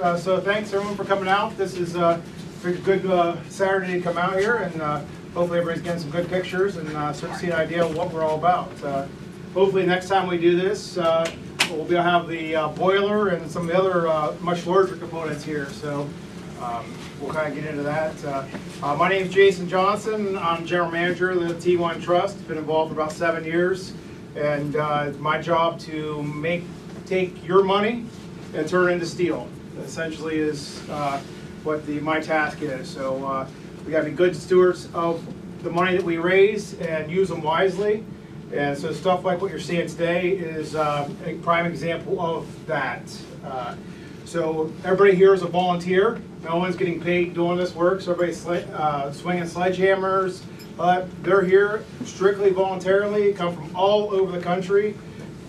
Uh, so thanks everyone for coming out. This is uh, a good uh, Saturday to come out here, and uh, hopefully everybody's getting some good pictures and uh, start to see an idea of what we're all about. Uh, hopefully next time we do this, we'll be have the boiler and some of the other much larger components here. So um, we'll kind of get into that. My name is Jason Johnson. I'm general manager of the T1 Trust. Been involved for about seven years, and it's my job to make take your money and turn it into steel. Essentially, is uh, what the my task is. So uh, we got to be good stewards of the money that we raise and use them wisely. And so stuff like what you're seeing today is uh, a prime example of that. Uh, so everybody here is a volunteer. No one's getting paid doing this work. So everybody's uh, swinging sledgehammers. Uh, they're here strictly voluntarily. Come from all over the country.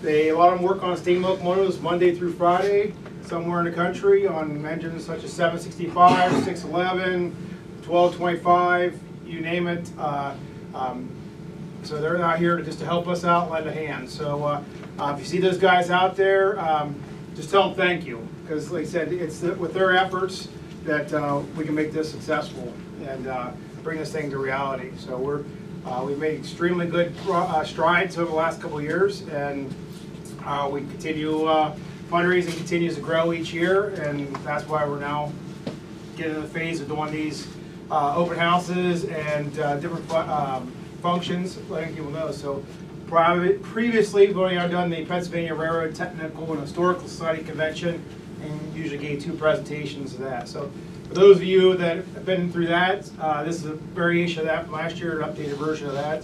They a lot of them work on steam locomotives Monday through Friday, somewhere in the country on engines such as 765, 611, 1225, you name it. Uh, um, so they're not here to just to help us out, lend a hand. So uh, uh, if you see those guys out there, um, just tell them thank you because, like I said, it's the, with their efforts that uh, we can make this successful and uh, bring this thing to reality. So we're uh, we've made extremely good strides over the last couple of years, and we continue fundraising continues to grow each year, and that's why we're now getting in the phase of doing these uh, open houses and uh, different fu- um, functions, letting people know. So previously, we've only done the Pennsylvania Railroad Technical and Historical Society Convention, and usually gave two presentations of that. So for those of you that have been through that, uh, this is a variation of that from last year, an updated version of that.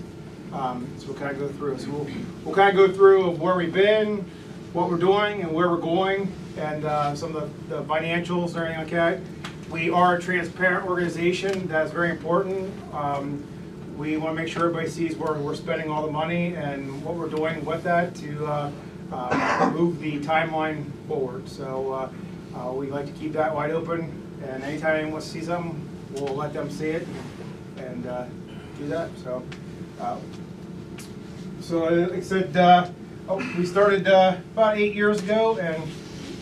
Um, So we'll kind of go through. So we'll, we'll kind of go through of where we've been, what we're doing, and where we're going, and uh, some of the the financials and everything like that. We are a transparent organization, that's very important. Um, We want to make sure everybody sees where we're spending all the money and what we're doing with that to uh, uh, move the timeline forward. So uh, uh, we like to keep that wide open, and anytime anyone wants to see we'll let them see it and uh, do that, so. So like I said, we started uh, about eight years ago and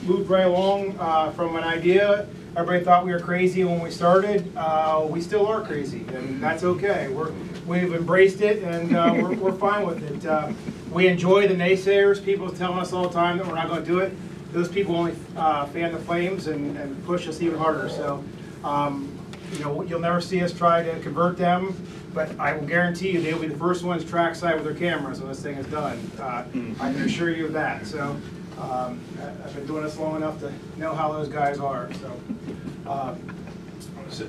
moved right along uh, from an idea. Everybody thought we were crazy when we started. Uh, We still are crazy, and that's okay. We're, we've embraced it, and uh, we're, we're fine with it. Uh, We enjoy the naysayers, people telling us all the time that we're not gonna do it. Those people only uh, fan the flames and, and push us even harder, so, um, you know, you'll never see us try to convert them, but I will guarantee you, they'll be the first ones trackside with their cameras when this thing is done. Uh, I can assure you of that, so, um, I've been doing this long enough to know how those guys are, so. uh, So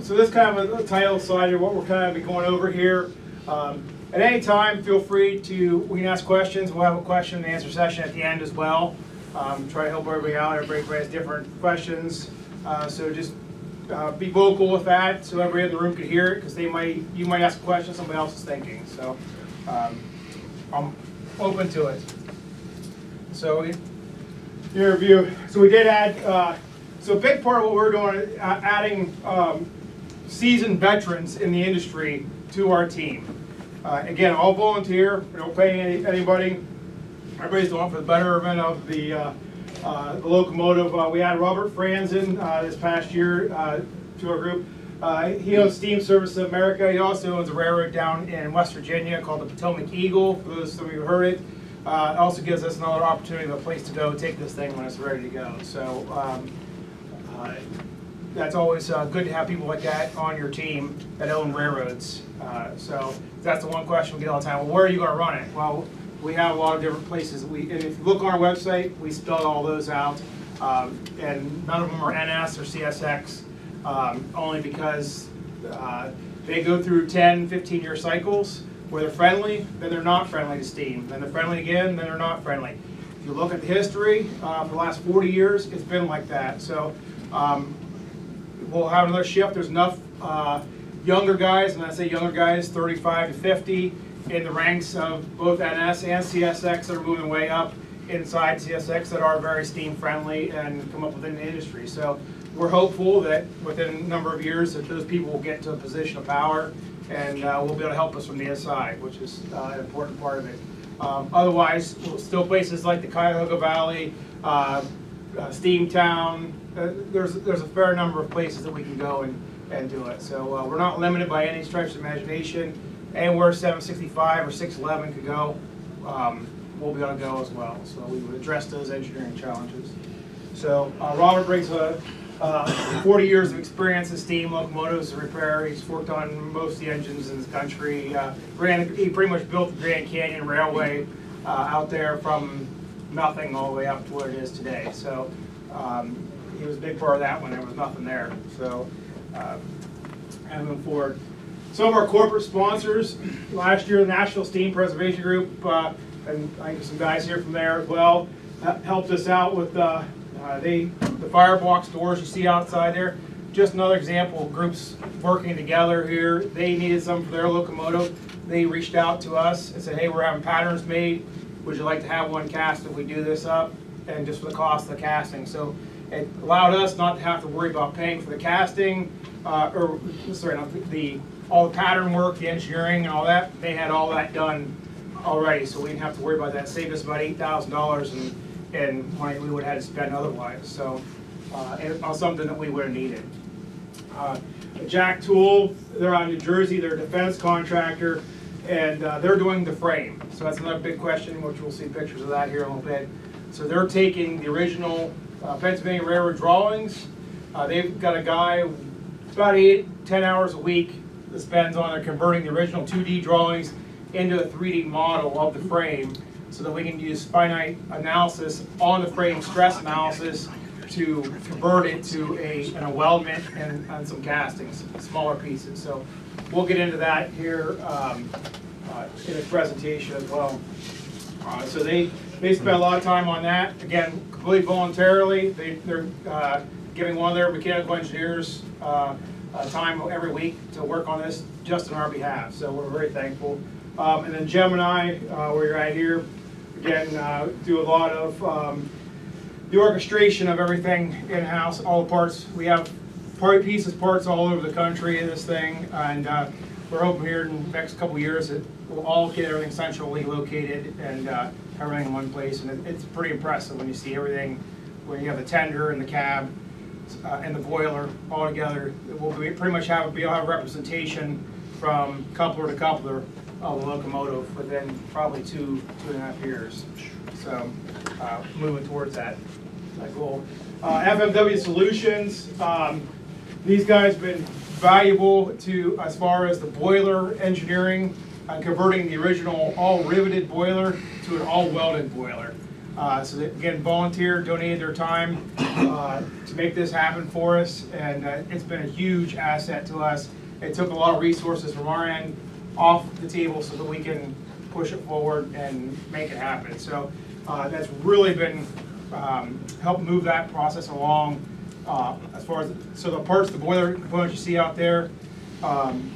so this kind of a title slide what we're kind of be going over here. Um, At any time, feel free to, we can ask questions, we'll have a question and answer session at the end as well. Um, Try to help everybody out, everybody has different questions, Uh, so just uh, be vocal with that, so everybody in the room can hear it, because they might, you might ask a question somebody else is thinking, so um, I'm open to it. So, your review, so we did add, uh, so a big part of what we're doing, uh, adding um, seasoned veterans in the industry to our team. Uh, Again, all volunteer, we don't pay any- anybody. Everybody's doing for the betterment of the uh, uh, the locomotive. Uh, We had Robert Franzen uh, this past year uh, to our group. Uh, He owns Steam Service of America. He also owns a railroad down in West Virginia called the Potomac Eagle, for those of you who heard it. Uh, It also gives us another opportunity of a place to go take this thing when it's ready to go. So um, uh, that's always uh, good to have people like that on your team that own railroads. Uh, So that's the one question we get all the time, well, where are you gonna run it? Well, we have a lot of different places. We, and if you look on our website, we spell all those out. Um, And none of them are NS or CSX, um, only because uh, they go through 10, 15-year cycles where they're friendly, then they're not friendly to steam. Then they're friendly again, then they're not friendly. If you look at the history, uh, for the last 40 years, it's been like that. So um, we'll have another shift. There's enough uh, younger guys, and I say younger guys, 35 to 50, in the ranks of both NS and CSX that are moving way up inside CSX that are very steam friendly and come up within the industry. So we're hopeful that within a number of years that those people will get to a position of power and uh, will be able to help us from the inside, which is uh, an important part of it. Um, Otherwise, still places like the Cuyahoga Valley, uh, uh, Steamtown, uh, there's, there's a fair number of places that we can go and, and do it. So uh, we're not limited by any stretch of imagination. Anywhere 765 or 611 could go, um, we'll be able to go as well. So we would address those engineering challenges. So uh, Robert brings a, uh, 40 years of experience in steam locomotives repair. He's worked on most of the engines in this country. Uh, ran, he pretty much built the Grand Canyon Railway uh, out there from nothing all the way up to what it is today. So um, he was a big part of that when there was nothing there. So uh, moving forward. Some of our corporate sponsors, last year, the National Steam Preservation Group, uh, and I think some guys here from there as well, helped us out with, uh, uh, they, the firebox doors you see outside there. Just another example of groups working together here. They needed some for their locomotive. They reached out to us and said, hey, we're having patterns made. Would you like to have one cast if we do this up? And just for the cost of the casting. So it allowed us not to have to worry about paying for the casting, uh, or, sorry, not the, all the pattern work, the engineering and all that. They had all that done already, so we didn't have to worry about that. Saved us about eight thousand dollars and, and money we would have had to spend otherwise, so, uh, and something that we would have needed. Uh, Jack Tool, they're out of New Jersey, they're a defense contractor, and uh, they're doing the frame. So that's another big question, which we'll see pictures of that here in a little bit. So they're taking the original uh, Pennsylvania Railroad drawings. Uh, They've got a guy, about eight, 10 hours a week that spends on uh, converting the original 2D drawings into a 3D model of the frame so that we can use finite analysis on the frame stress analysis to convert it to a, an weldment and, and some castings, smaller pieces. So we'll get into that here um, uh, in a presentation as well. Uh, So they, they spent a lot of time on that, again, completely voluntarily. They, they're uh, giving one of their mechanical engineers uh, time every week to work on this just on our behalf, so we're very thankful. Um, And then Gemini, uh, where you're at here, again, uh, do a lot of um, the orchestration of everything in-house, all the parts. We have part pieces, parts all over the country in this thing, and uh, we're hoping here in the next couple years that we'll all get everything centrally located and uh, everything in one place. And it- it's pretty impressive when you see everything, when you have the tender and the cab uh, and the boiler all together. It will be, pretty much have, be, have representation from coupler to coupler of the locomotive within probably two, two and a half years. So, uh, moving towards that, that goal. Uh, FMW Solutions, um, these guys have been valuable to, as far as the boiler engineering, uh, converting the original all riveted boiler to an all welded boiler. Uh, So again, volunteered, donated their time uh, to make this happen for us, and uh, it's been a huge asset to us. It took a lot of resources from our end off the table so that we can push it forward and make it happen. So uh, that's really been, um, helped move that process along uh, as far as, so the parts, the boiler components you see out there, um,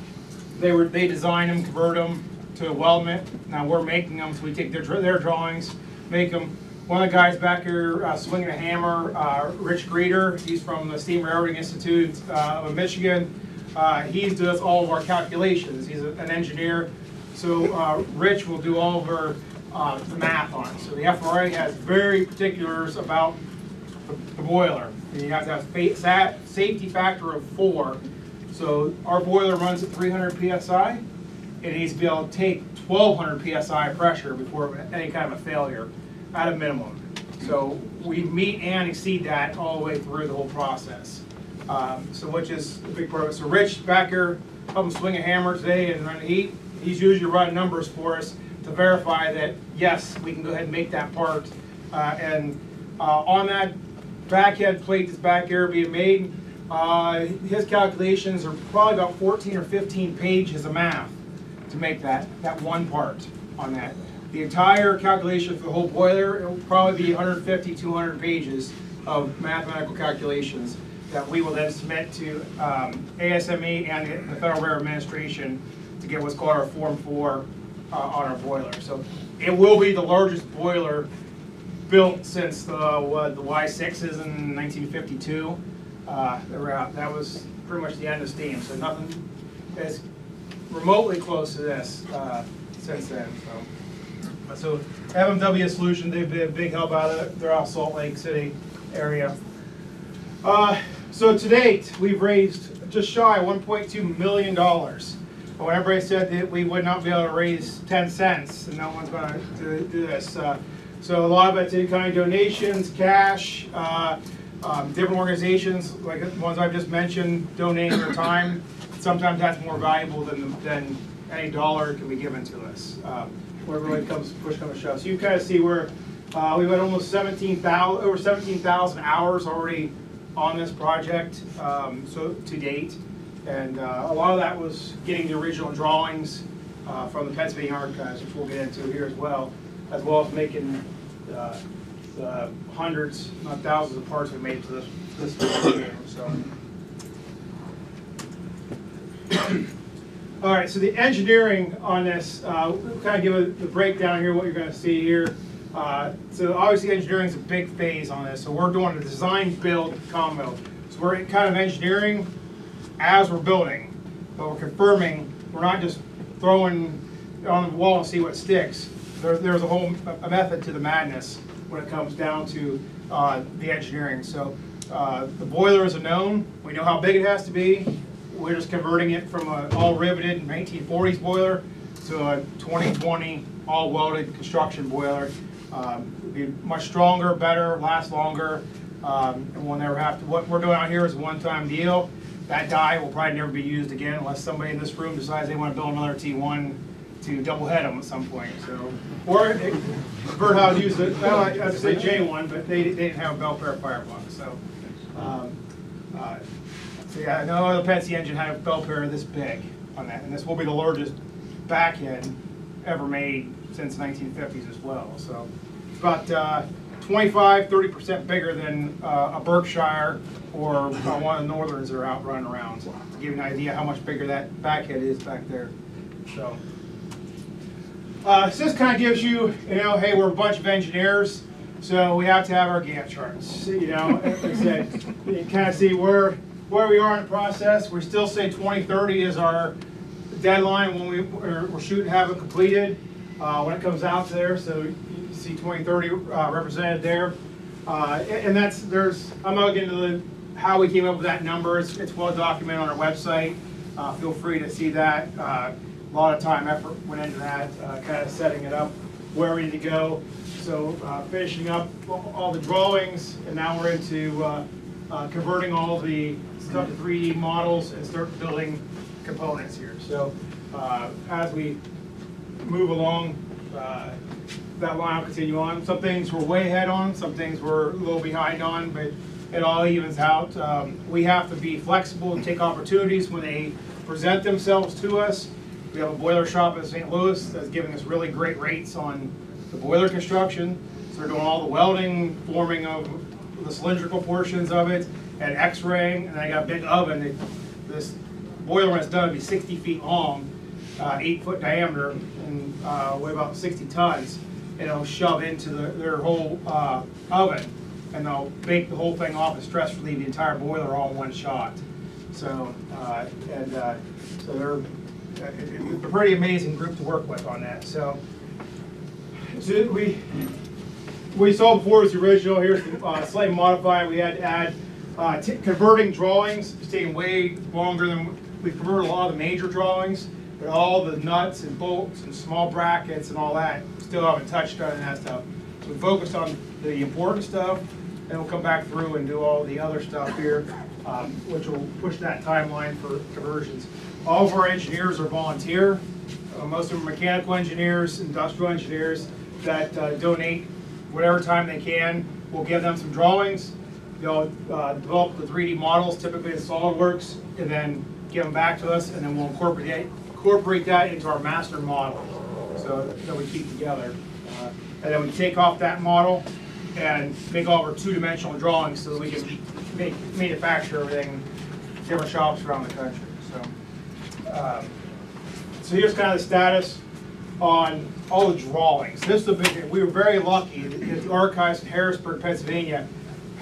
they were, they designed them, convert them to weldment. Now we're making them, so we take their, their drawings, make them. One of the guys back here uh, swinging a hammer, uh, Rich Greeter, he's from the Steam Railroading Institute uh, of Michigan. Uh, He does all of our calculations. He's a- an engineer. So uh, Rich will do all of our, uh, math on it. So the FRA has very particulars about the- the boiler. And you have to have fa- safety factor of four. So our boiler runs at three hundred PSI. It needs to be able to take twelve hundred PSI pressure before any kind of a failure, at a minimum. So we meet and exceed that all the way through the whole process. Um, So which is a big part of it. So Rich back here, helped him swing a hammer today and run heat. He's usually running numbers for us to verify that, yes, we can go ahead and make that part. Uh, And uh, on that backhead plate that's back here being made, uh, his calculations are probably about 14 or 15 pages of math to make that, that one part on that. The entire calculation for the whole boiler, it will probably be 150, 200 pages of mathematical calculations that we will then submit to um, ASME and the Federal Railroad Administration to get what's called our Form 4 uh, on our boiler. So it will be the largest boiler built since the, what, the Y6s in 1952. Uh, That was pretty much the end of steam, so nothing is remotely close to this uh, since then, so. So FMW Solution, they've been a big help out of they're out Salt Lake City area. Uh, so to date, we've raised just shy of $1.2 million. But when everybody said that we would not be able to raise 10 cents, and no one's going to do this. Uh, so a lot of it's in-kind donations, cash, uh, um, different organizations, like the ones I've just mentioned, donating their time. Sometimes that's more valuable than, than any dollar can be given to us. Uh, where really comes, push comes to shove. So you kind of see where uh, we've had almost 17,000, over 17,000 hours already on this project, um, so to date. And uh, a lot of that was getting the original drawings uh, from the Pennsylvania Archives, which we'll get into here as well, as well as making uh, the hundreds, not thousands of parts we made to this, this game. So. All right, so the engineering on this, uh, we'll kind of give a, the breakdown here, what you're going to see here. Uh, so obviously engineering is a big phase on this. So we're doing a design build combo. So we're kind of engineering as we're building, but we're confirming we're not just throwing on the wall and see what sticks. There, there's a whole a method to the madness when it comes down to uh, the engineering. So uh, the boiler is a known. We know how big it has to be. We're just converting it from an all riveted 1940s boiler to a 2020 all welded construction boiler. Um, be much stronger, better, last longer, um, and we'll never have to. What we're doing out here is a one-time deal. That die will probably never be used again unless somebody in this room decides they want to build another T1 to double head them at some point. So, or it, Birdhouse used it. Well, I have to say J1, but they, they didn't have a Belpaire firebox. So, um, uh, so yeah, no other Pennsy engine had a Belpaire this big on that, and this will be the largest backhead ever made since 1950s as well. So, it's about uh, 25, 30% bigger than uh, a Berkshire or uh, one of the Northerns that are out running around. To give you an idea how much bigger that backhead is back there. So. Uh, so this kind of gives you, you know, hey, we're a bunch of engineers, so we have to have our Gantt charts. You know, like I said, you kind of see where where we are in the process. We still say 2030 is our deadline when we, we're, shooting to have it completed uh, when it comes out there. So you see 2030 uh, represented there. Uh, and, that's, there's, I'm not getting into the, how we came up with that number. It's, it's well documented on our website. Uh, feel free to see that. Uh, a lot of time, effort went into that, uh, kind of setting it up, where we need to go. So finishing up all the drawings, and now we're into converting all the to 3D models and start building components here. So uh, as we move along, uh, that line will continue on. Some things we're way ahead on, some things we're a little behind on, but it all evens out. Um, we have to be flexible and take opportunities when they present themselves to us. We have a boiler shop in St. Louis that's giving us really great rates on the boiler construction. So they're doing all the welding, forming of the cylindrical portions of it, and X-raying, and I got a big oven. It, this boiler when it's done will be 60 feet long, uh, eight foot diameter, and uh, weigh about 60 tons. And it'll shove into the, their whole uh, oven, and they'll bake the whole thing off and stress relieve the entire boiler all in one shot. So, uh, and uh, so they're uh, a pretty amazing group to work with on that. So, so we we saw before was the original. Here's the uh, slightly modified. We had to add uh, converting drawings. is taking way longer than we've converted a lot of the major drawings, but all the nuts and bolts and small brackets and all that still haven't touched on that stuff. So we focused on the important stuff, and we'll come back through and do all the other stuff here, um, which will push that timeline for conversions. All of our engineers are volunteer. Uh, most of them are mechanical engineers, industrial engineers that uh, donate whatever time they can. We'll give them some drawings. They'll uh, develop the 3D models, typically in SolidWorks, and then give them back to us, and then we'll incorporate that, incorporate that into our master model, so that we keep together. Uh, and then we take off that model and make all of our two-dimensional drawings so that we can make manufacture everything in different shops around the country. So, um, so here's kind of the status on all the drawings. This is the big, we were very lucky that the archives in Harrisburg, Pennsylvania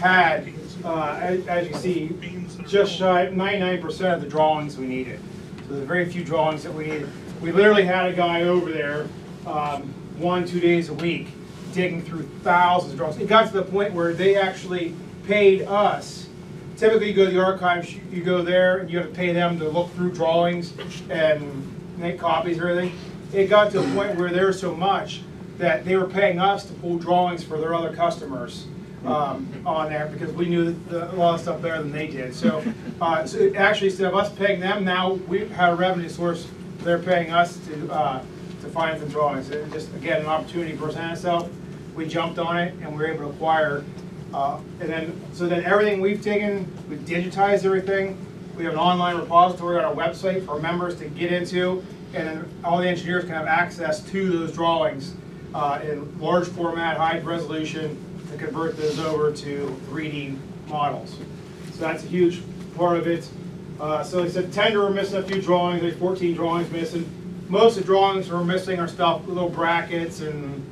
had, uh, as, as you see, just shy, ninety-nine percent of the drawings we needed. So there's very few drawings that we needed. We literally had a guy over there, um, one, two days a week, digging through thousands of drawings. It got to the point where they actually paid us typically you go to the archives, you- you go there and you have to pay them to look through drawings and make copies or anything. It got to a point where there was so much that they were paying us to pull drawings for their other customers um, on there because we knew the- a lot of stuff better than they did. So, uh, so actually, instead of us paying them, now we have a revenue source. They're paying us to, uh, to find the drawings. It just, again, an opportunity presented itself. We jumped on it and we were able to acquire. uh, And then, so then everything we've taken, we digitized everything. We have an online repository on our website for members to get into. And then all the engineers can have access to those drawings uh, in large format, high resolution, to convert those over to 3D models. So that's a huge part of it. Uh, So I said, tender, we're missing a few drawings, there's 14 drawings missing. Most of the drawings we're missing are stuff, little brackets and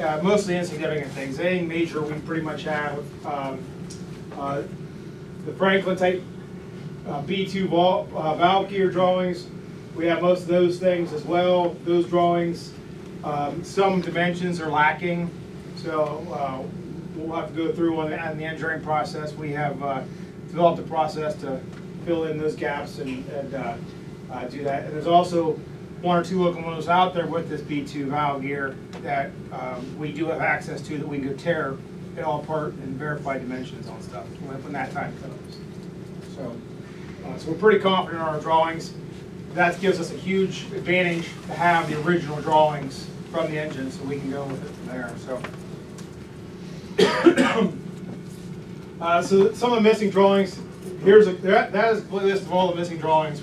uh, mostly insignificant things. Anything major, we pretty much have. Um, uh, The Franklin type uh, B2 val- uh, valve gear drawings, we have most of those things as well, those drawings. Um, Some dimensions are lacking, so uh, we'll have to go through on the on the engineering process. We have uh, developed a process to fill in those gaps and and, uh, uh, do that. And there's also one or two locomotives out there with this B2 valve gear that um, we do have access to that we can go tear it all apart and verify dimensions on stuff when when that time comes. So, uh, so we're pretty confident in our drawings. That gives us a huge advantage to have the original drawings from the engine, so we can go with it from there, so. Uh, so some of the missing drawings, here's a, that, is a list of all the missing drawings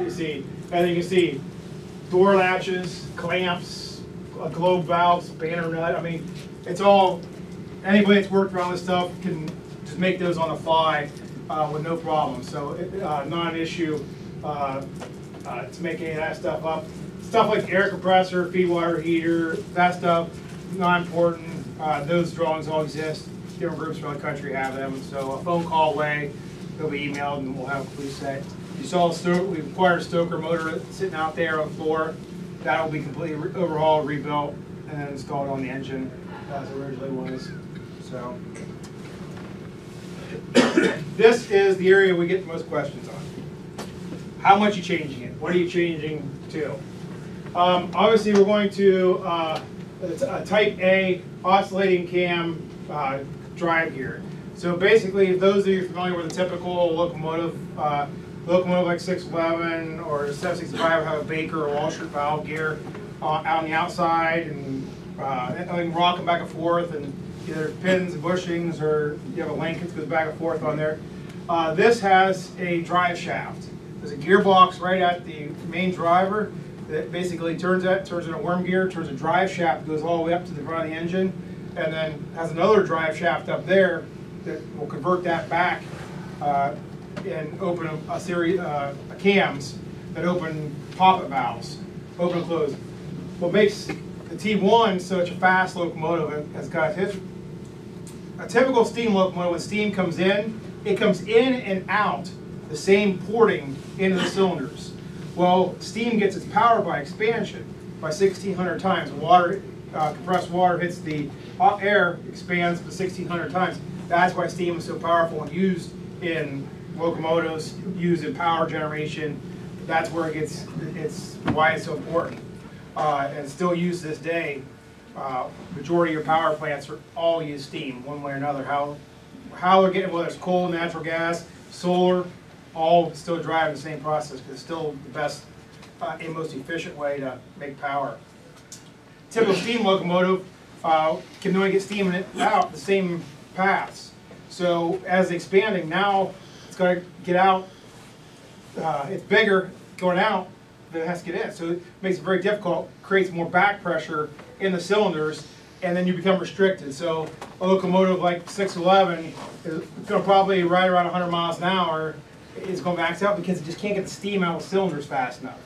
you see. And you can see door latches, clamps, globe valves, banner nut, I mean, it's all, anybody that's worked around this stuff can just make those on the fly uh, with no problem. So, uh, not an issue uh, uh, to make any of that stuff up. Stuff like air compressor, feed water heater, that stuff, not important. Uh, Those drawings all exist. Different groups around the country have them. So a phone call away, they'll be emailed and we'll have a police set. You saw Stoker, we acquired a Stoker motor sitting out there on the floor. That'll be completely re- overhauled, rebuilt, and then installed on the engine as it originally was. So. This is the area we get the most questions on. How much are you changing it? What are you changing to? Um, obviously, we're going to, uh, a type A oscillating cam, uh, drive gear. So basically, those of you familiar with a typical locomotive, uh, locomotive like six eleven or seven sixty-five have a Baker or Walschaerts valve gear, uh, out on the outside and, uh, and and rocking back and forth and either pins and bushings or you have a link that goes back and forth on there. Uh, this has a drive shaft. There's a gearbox right at the main driver that basically turns that, turns in a worm gear, turns a drive shaft, goes all the way up to the front of the engine, and then has another drive shaft up there that will convert that back uh, and open a, a series, uh, cams that open poppet valves, open and close. What makes the T1 such a fast locomotive has got his a typical steam locomotive, when steam comes in, it comes in and out the same porting into the cylinders. Well, steam gets its power by expansion, by 1600 times. Water, uh, compressed water hits the hot air, expands to 1600 times. That's why steam is so powerful and used in locomotives, used in power generation. That's where it gets, it's why it's so important. Uh, and still used this day uh, majority of your power plants are all use steam, one way or another. How, how they're getting, whether it's coal, natural gas, solar, all still drive the same process, because it's still the best uh, and most efficient way to make power. Typical steam locomotive uh, can only get steam in it out the same paths. So as expanding, now it's got to get out, uh, it's bigger going out than it has to get in. So it makes it very difficult, creates more back pressure in the cylinders, and then you become restricted. So a locomotive like 611 is going to probably ride around 100 miles an hour. It's going to max out because it just can't get the steam out of the cylinders fast enough.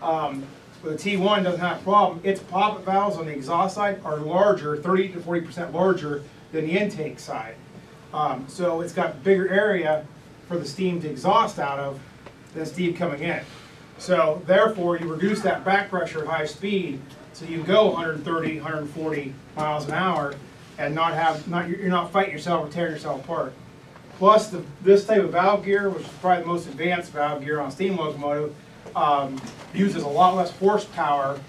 Um, but the T1 doesn't have a problem. Its poppet valves on the exhaust side are larger, 30 to 40% larger than the intake side. Um, so it's got bigger area for the steam to exhaust out of than steam coming in. So therefore, you reduce that back pressure at high speed, so you go 130, 140 miles an hour and not have, not, you're not fighting yourself or tearing yourself apart. Plus the, this type of valve gear, which is probably the most advanced valve gear on a steam locomotive, um, uses a lot less horsepower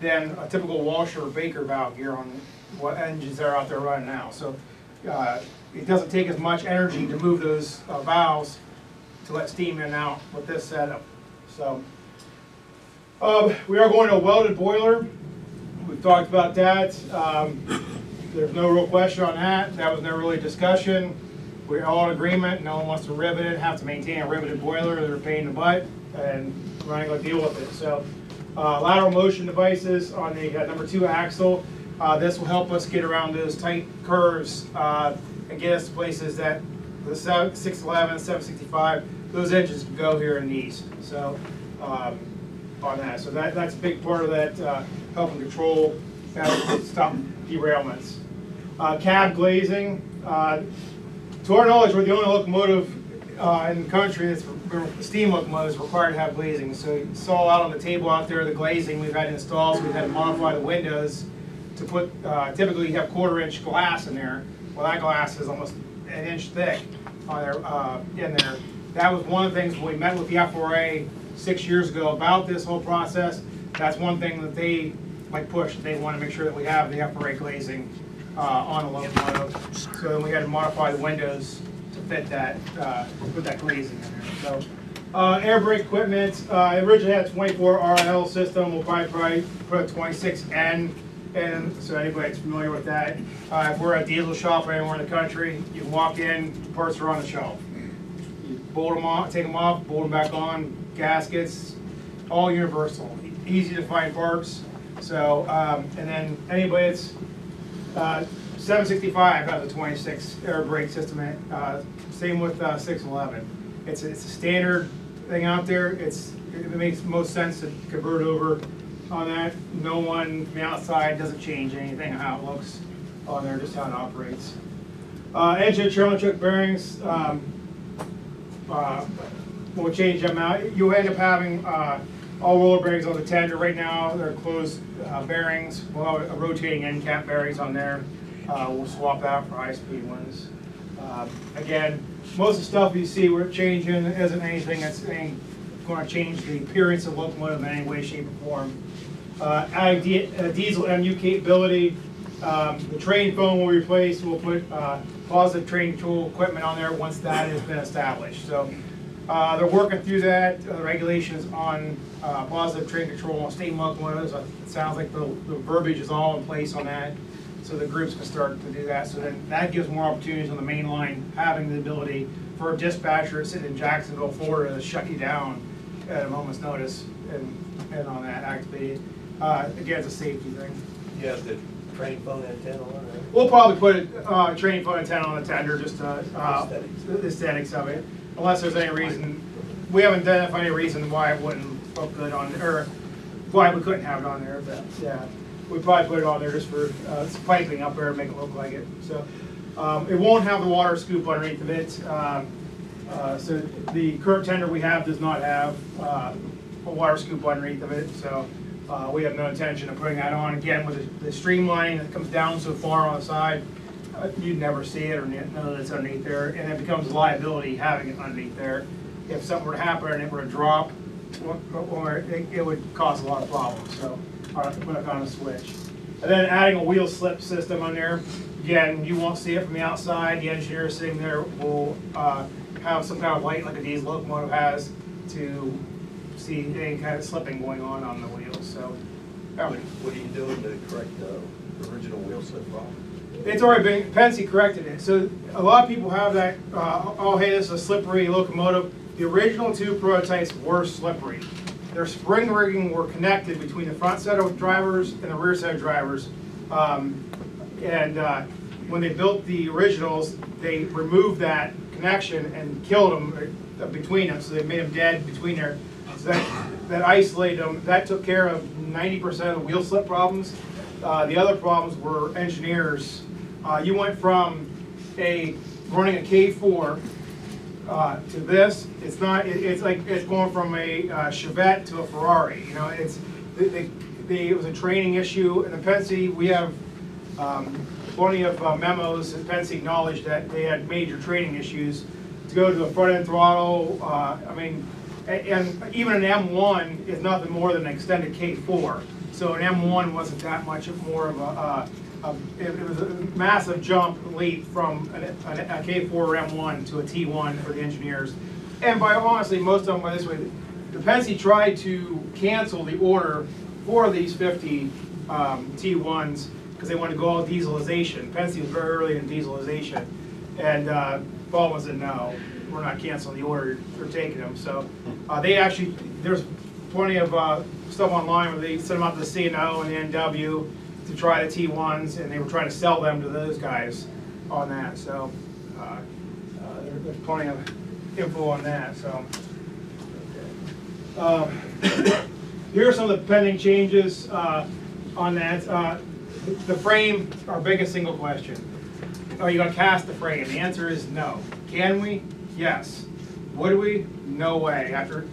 than a typical Walsh or Baker valve gear on what engines are out there running now. So uh, it doesn't take as much energy to move those uh, valves to let steam in and out with this setup. So um, we are going to a welded boiler. We've talked about that. Um, there's no real question on that. That was never really a discussion. We're all in agreement. No one wants to rivet it, have to maintain a riveted boiler. They're a pain in the butt, and we're not to deal with it. So, uh, lateral motion devices on the uh, number two axle. Uh, this will help us get around those tight curves uh, and get us to places that the 611, 765, those engines can go here in these. So, um, on that. So that, that's a big part of that, uh, helping control, uh, stop derailments. Cab glazing, to our knowledge, we're the only locomotive, uh, in the country that's, steam locomotives required to have glazing. So you saw out on the table out there, the glazing we've had installed, we've had to modify the windows to put, uh, typically you have quarter inch glass in there. Well, that glass is almost an inch thick on there, uh, in there. That was one of the things we met with the FRA six years ago about this whole process. That's one thing that they like push. They want to make sure that we have the FRA glazing uh, on the locomotive. So then we had to modify the windows to fit that, uh, put that glazing in there. So uh, air brake equipment, uh, originally had a 24 RL system. We'll probably, probably put a 26N and so anybody that's familiar with that, uh, if we're at a diesel shop anywhere in the country, you walk in, parts are on the shelf. You bolt them off, take them off, bolt them back on, gaskets, all universal, easy to find parts. So, um, and then anybody that's, uh, seven sixty-five has a twenty-six air brake system, uh, same with, uh, six eleven. It's, a- it's a standard thing out there, it's, it makes most sense to convert over on that. No one from the outside doesn't change anything, how it looks on there, just how it operates. Uh, engine, trailer truck bearings, um, uh, we'll change them out. You end up having, uh, all roller bearings on the tender. Right now, they're closed, uh, bearings, well, a rotating end cap bearings on there. Uh, we'll swap that for high-speed ones. Um, Again, most of the stuff you see we're changing isn't anything that's any, gonna change the appearance of locomotive in any way, shape, or form. Uh, adding di- uh, diesel MU capability, um, the train phone will replace, we'll put, uh, positive train control equipment on there once that has been established. So, uh, they're working through that, uh, regulations on, uh, positive train control on steam locomotives. Uh, It sounds like the, the verbiage is all in place on that, so the groups can start to do that. So then that gives more opportunities on the main line, having the ability for a dispatcher sitting in Jacksonville, Florida, to shut you down at a moment's notice and, and on that activity. Uh, again, it's a safety thing. You have the train phone antenna on there? We'll probably put a, uh, train phone antenna on the tender, just to, uh, Aesthetics. the aesthetics of it. Unless there's any reason, we haven't identified any reason why it wouldn't look good on, or why we couldn't have it on there, but, yeah. We'd probably put it on there just for, uh, piping up there and make it look like it, so. Um, it won't have the water scoop underneath of it, um, uh, so the current tender we have does not have, uh, a water scoop underneath of it, so, uh, we have no intention of putting that on. Again, with the- the streamlining that comes down so far on the side, uh, you'd never see it or know that it's underneath there, and it becomes a liability having it underneath there. If something were to happen and it were to drop, or- or it it would cause a lot of problems, so, I'll have to on a switch. And then adding a wheel slip system on there, again, you won't see it from the outside, the engineer sitting there will uh, have some kind of light like a diesel locomotive has to see any kind of slipping going on on the wheels, so. What what are you doing to correct the original wheel slip problem? It's already been, Pennsy corrected it, so a lot of people have that, uh, oh, hey, this is a slippery locomotive. The original two prototypes were slippery. Their spring rigging were connected between the front set of drivers and the rear set of drivers. Um, And uh, when they built the originals, they removed that connection and killed them uh, between them, so they made them dead between there. So that, that isolated them, that took care of ninety percent of the wheel slip problems. Uh, the other problems were engineers. Uh, you went from a, running a K four, uh, to this, it's not, it, it's like, it's going from a uh, Chevette to a Ferrari, you know, it's, they, they, they- it was a training issue, and the Pennsy, we have, um, plenty of uh, memos, and Pennsy acknowledged that they had major training issues to go to a front-end throttle, uh, I mean, a- and even an M1 is nothing more than an extended K4. So an M1 wasn't that much more of a, uh, a- it was a massive jump leap from an- an- a K4 or M1 to a T1 for the engineers. And by honestly, most of them, by this way, the Pennsy tried to cancel the order for these 50 um, T1s because they wanted to go all dieselization. Pennsy was very early in dieselization. And uh, Baldwin said, no, we're not canceling the order, they're taking them. So uh, they actually, there's plenty of uh, stuff online where they sent them out to the C&O and the N&W to try the T1s, and they were trying to sell them to those guys on that. So uh, uh, there- there's plenty of info on that, so. Um, Here are some of the pending changes uh, on that. Uh, The frame, our biggest single question. Are you gonna cast the frame? The answer is no. Can we? Yes. Would we? No way. After,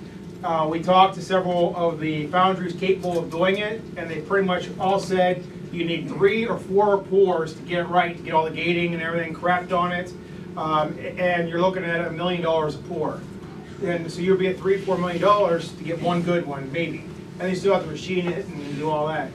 uh, we talked to several of the foundries capable of doing it, and they pretty much all said you need three or four pours to get it right, to get all the gating and everything correct on it. Um, And you're looking at a million dollars a pour. And so you'll be at three, four million dollars to get one good one, maybe. And you still have to machine it and do all that.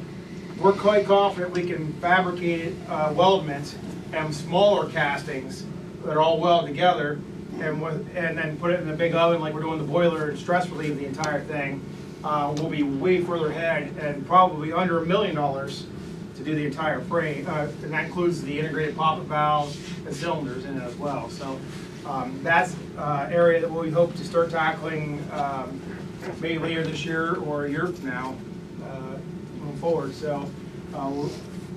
We're quite confident we can fabricate uh, weldments and smaller castings that are all welded together and with, and then put it in the big oven like we're doing the boiler and stress relieve the entire thing. Uh, we'll be way further ahead and probably under a million dollars to do the entire frame, uh, and that includes the integrated poppet valves and cylinders in it as well. So, um, that's, uh, area that we hope to start tackling, um, maybe later this year or a year from now, uh, moving forward. So, uh, we're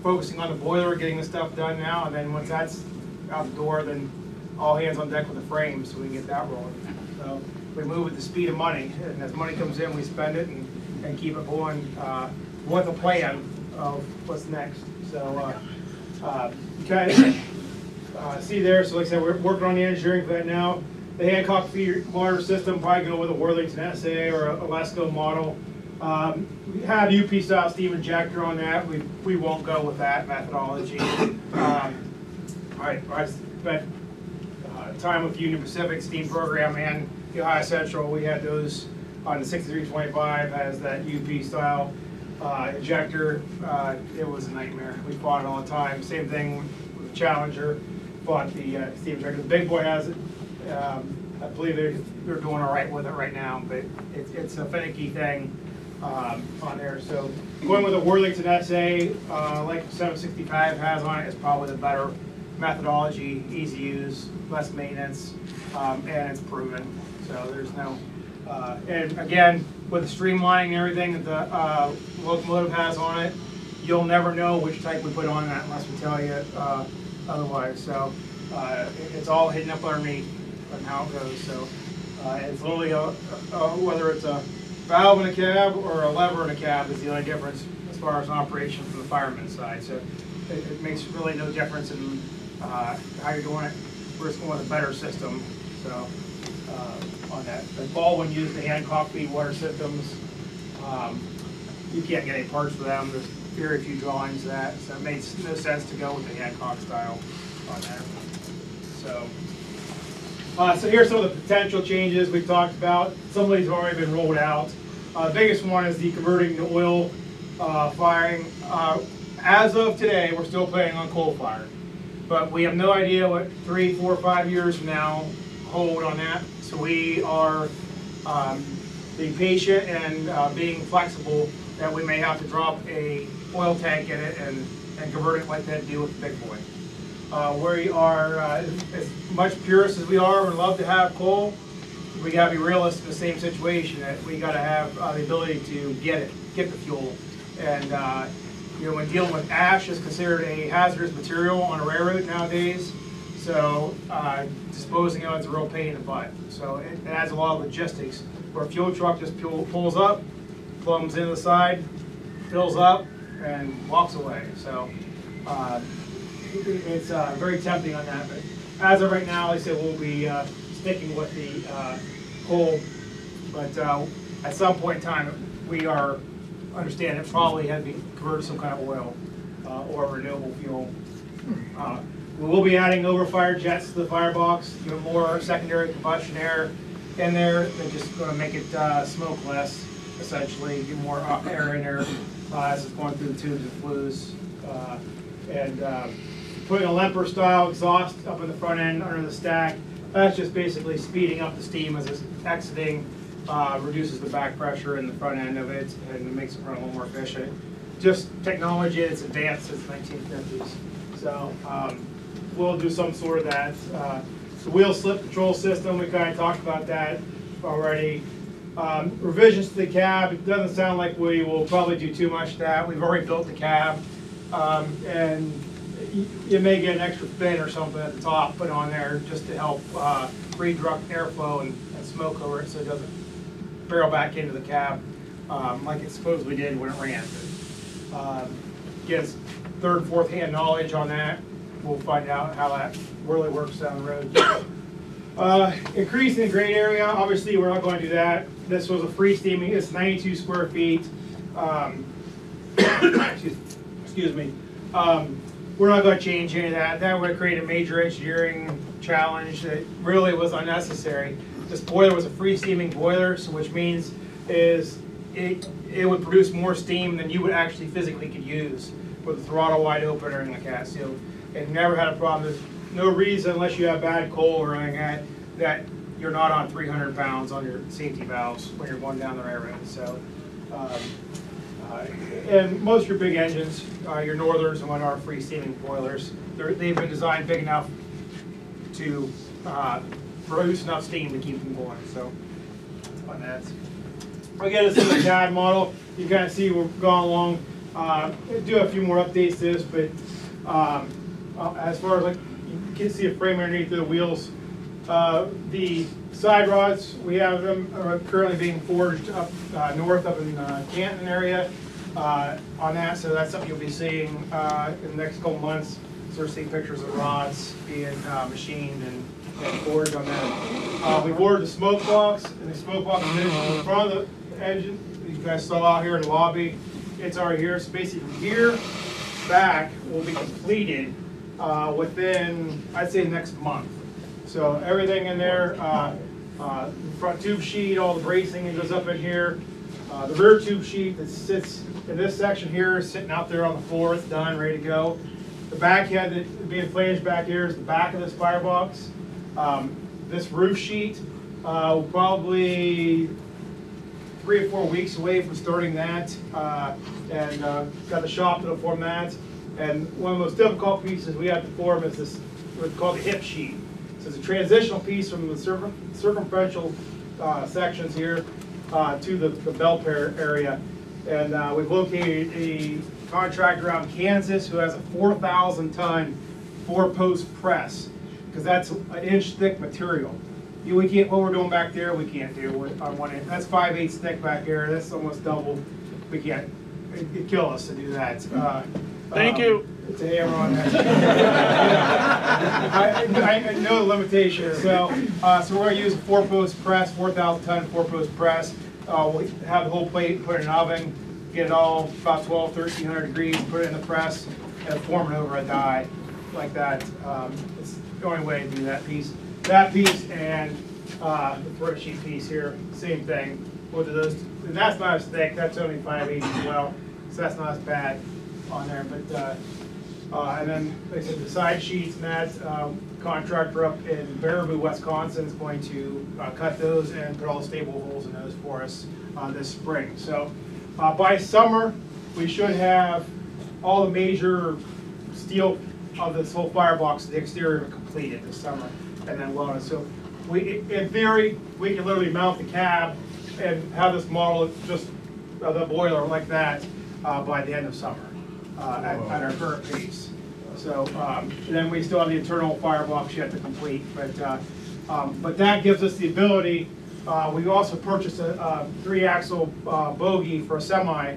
focusing on the boiler, getting the stuff done now, and then once that's out the door, then all hands on deck with the frame, so we can get that rolling. So, we move at the speed of money, and as money comes in, we spend it and, and keep it going, uh, with a plan of what's next. So, uh, uh, okay, uh, see there, so like I said, we're working on the engineering for that now. The Hancock feeder water system, probably go with a Worthington SA or a Lesco model. Um, we have UP style steam injector on that, we, we won't go with that methodology. Um, I spent uh, time with Union Pacific Steam Program and the Ohio Central, we had those on the sixty-three twenty-five as that UP style uh, injector. Uh, It was a nightmare, we fought it all the time, same thing with the Challenger, fought the uh, steam injector. The big boy has it, um, I believe they're, they're doing all right with it right now, but it's, it's a finicky thing um, on there. So going with a Worthington SA, uh, like seven sixty-five has on it, is probably the better methodology, easy use, less maintenance, um, and it's proven. So there's no, uh, and again, with the streamlining and everything that the uh, locomotive has on it, you'll never know which type we put on that unless we tell you uh, otherwise. So uh, it- it's all hidden up underneath and how it goes. So uh, it's literally a, a, whether it's a valve in a cab or a lever in a cab is the only difference as far as operation from the fireman's side. So it, it makes really no difference in uh, how you're doing it. We're just going with a better system. So on that, but Baldwin used the Hancock feed water systems. Um, you can't get any parts for them. There's very few drawings of that, so it makes no sense to go with the Hancock style on there. So. Uh, so here's some of the potential changes we've talked about. Some of these have already been rolled out. Uh, biggest one is the converting to oil uh, firing. Uh, as of today, we're still planning on coal fire, but we have no idea what three, four, five years from now hold on that. So we are um, being patient and uh, being flexible that we may have to drop a oil tank in it and, and convert it like that deal with the big boy. Uh, we are, uh, as much purists as we are, we love to have coal. We gotta be realistic in the same situation, that we gotta have uh, the ability to get it, get the fuel. And, uh, you know, when dealing with ash is considered a hazardous material on a railroad nowadays. So, uh, disposing of it's a real pain in the butt. So it it adds a lot of logistics, where a fuel truck just pull- pulls up, plumbs into the side, fills up, and walks away. So, uh, it's uh, very tempting on that, but as of right now, I said, we'll be uh, sticking with the uh, coal. But uh, at some point in time, we are, understand it probably had to be converted to some kind of oil uh, or renewable fuel We will be adding overfire jets to the firebox, give it more secondary combustion air in there, and just gonna make it uh, smoke less, essentially, get more uh, air in there uh, as it's going through the tubes and flues. Uh, And uh, putting a Lempor style exhaust up in the front end under the stack, that's just basically speeding up the steam as it's exiting, uh, reduces the back pressure in the front end of it, and it makes it run a little more efficient. Just technology that's advanced since the nineteen fifties. So, um, we'll do some sort of that. Uh, The wheel slip control system, we kind of talked about that already. Um, Revisions to the cab, it doesn't sound like we will probably do too much that. We've already built the cab. Um, And you may get an extra fin or something at the top put on there just to help uh, redirect airflow and and smoke over it so it doesn't barrel back into the cab um, like it supposedly did when it ran. But, um, Gets third, fourth hand knowledge on that. We'll find out how that really works down the road. Uh, Increasing the grate area, obviously, we're not going to do that. This was a free steaming, it's 92 square feet. Um, excuse- me. Um, We're not going to change any of that. That would create a major engineering challenge that really was unnecessary. This boiler was a free steaming boiler, so which means is it, it would produce more steam than you would actually physically could use with the throttle wide open or anything like that. So it never had a problem. There's no reason unless you have bad coal or anything that, that you're not on three hundred pounds on your safety valves when you're going down the railroad, so. um, uh, And most of your big engines, uh, your Northerns and what are free steaming boilers, they've been designed big enough to, uh, produce enough steam to keep them going, so. On that. Again, this is a CAD model, you kind of see we're going along, uh, do a few more updates to this, but, um, uh, as far as like, you can see a frame underneath the wheels. Uh, The side rods, we have them are currently being forged up uh, north up in uh, Canton area uh, on that, so that's something you'll be seeing uh, in the next couple months. Start seeing pictures of rods being uh, machined and and forged on that. We've ordered the smoke box, and the smoke box is in front of the engine, you guys saw out here in the lobby. It's already here, so basically from here back will be completed uh, within, I'd say, next month. So everything in there, uh, uh, front tube sheet, all the bracing that goes up in here. Uh, The rear tube sheet that sits in this section here, sitting out there on the floor, it's done, ready to go. The back head that being flanged back here is the back of this firebox. Um, This roof sheet, uh, probably three or four weeks away from starting that, uh, and got the shop that'll form that. And one of the most difficult pieces we have to form is this, what's called the hip sheet. So it's a transitional piece from the circum- circumferential uh, sections here uh, to the the Belpaire area. And uh, we've located a contractor out in Kansas who has a 4,000 ton four-post press, because that's an inch thick material. You, we can't, what we're doing back there, we can't do on one end. That's five eighths thick back there, that's almost double. We can't, it'd kill us to do that. Thank um, you. It's a hammer on that. I, I I know the limitations, so, uh, so we're gonna use a four-post press, four thousand ton four-post press. Uh, we have the whole plate, put in an oven, get it all about 12, 1300 degrees, put it in the press, and form it over a die, like that. Um, It's the only way to do that piece. That piece and, uh, the thread sheet piece here, same thing. Both of those, and that's not as thick, that's only five eighths as well, so that's not as bad on there, but, uh, uh, and then, I said, the side sheets, that, um, contractor up in Baraboo, Wisconsin is going to, uh, cut those and put all the staybolt holes in those for us, uh, this spring. So, uh, by summer, we should have all the major steel of this whole firebox, the exterior completed this summer, and then welded. So, we, in theory, we can literally mount the cab and have this model just, uh, the boiler like that, uh, by the end of summer uh, at at our current pace. So, um, then we still have the internal firebox yet to complete, but, uh, um, but that gives us the ability, uh, we also purchased a, a three-axle uh, bogie for a semi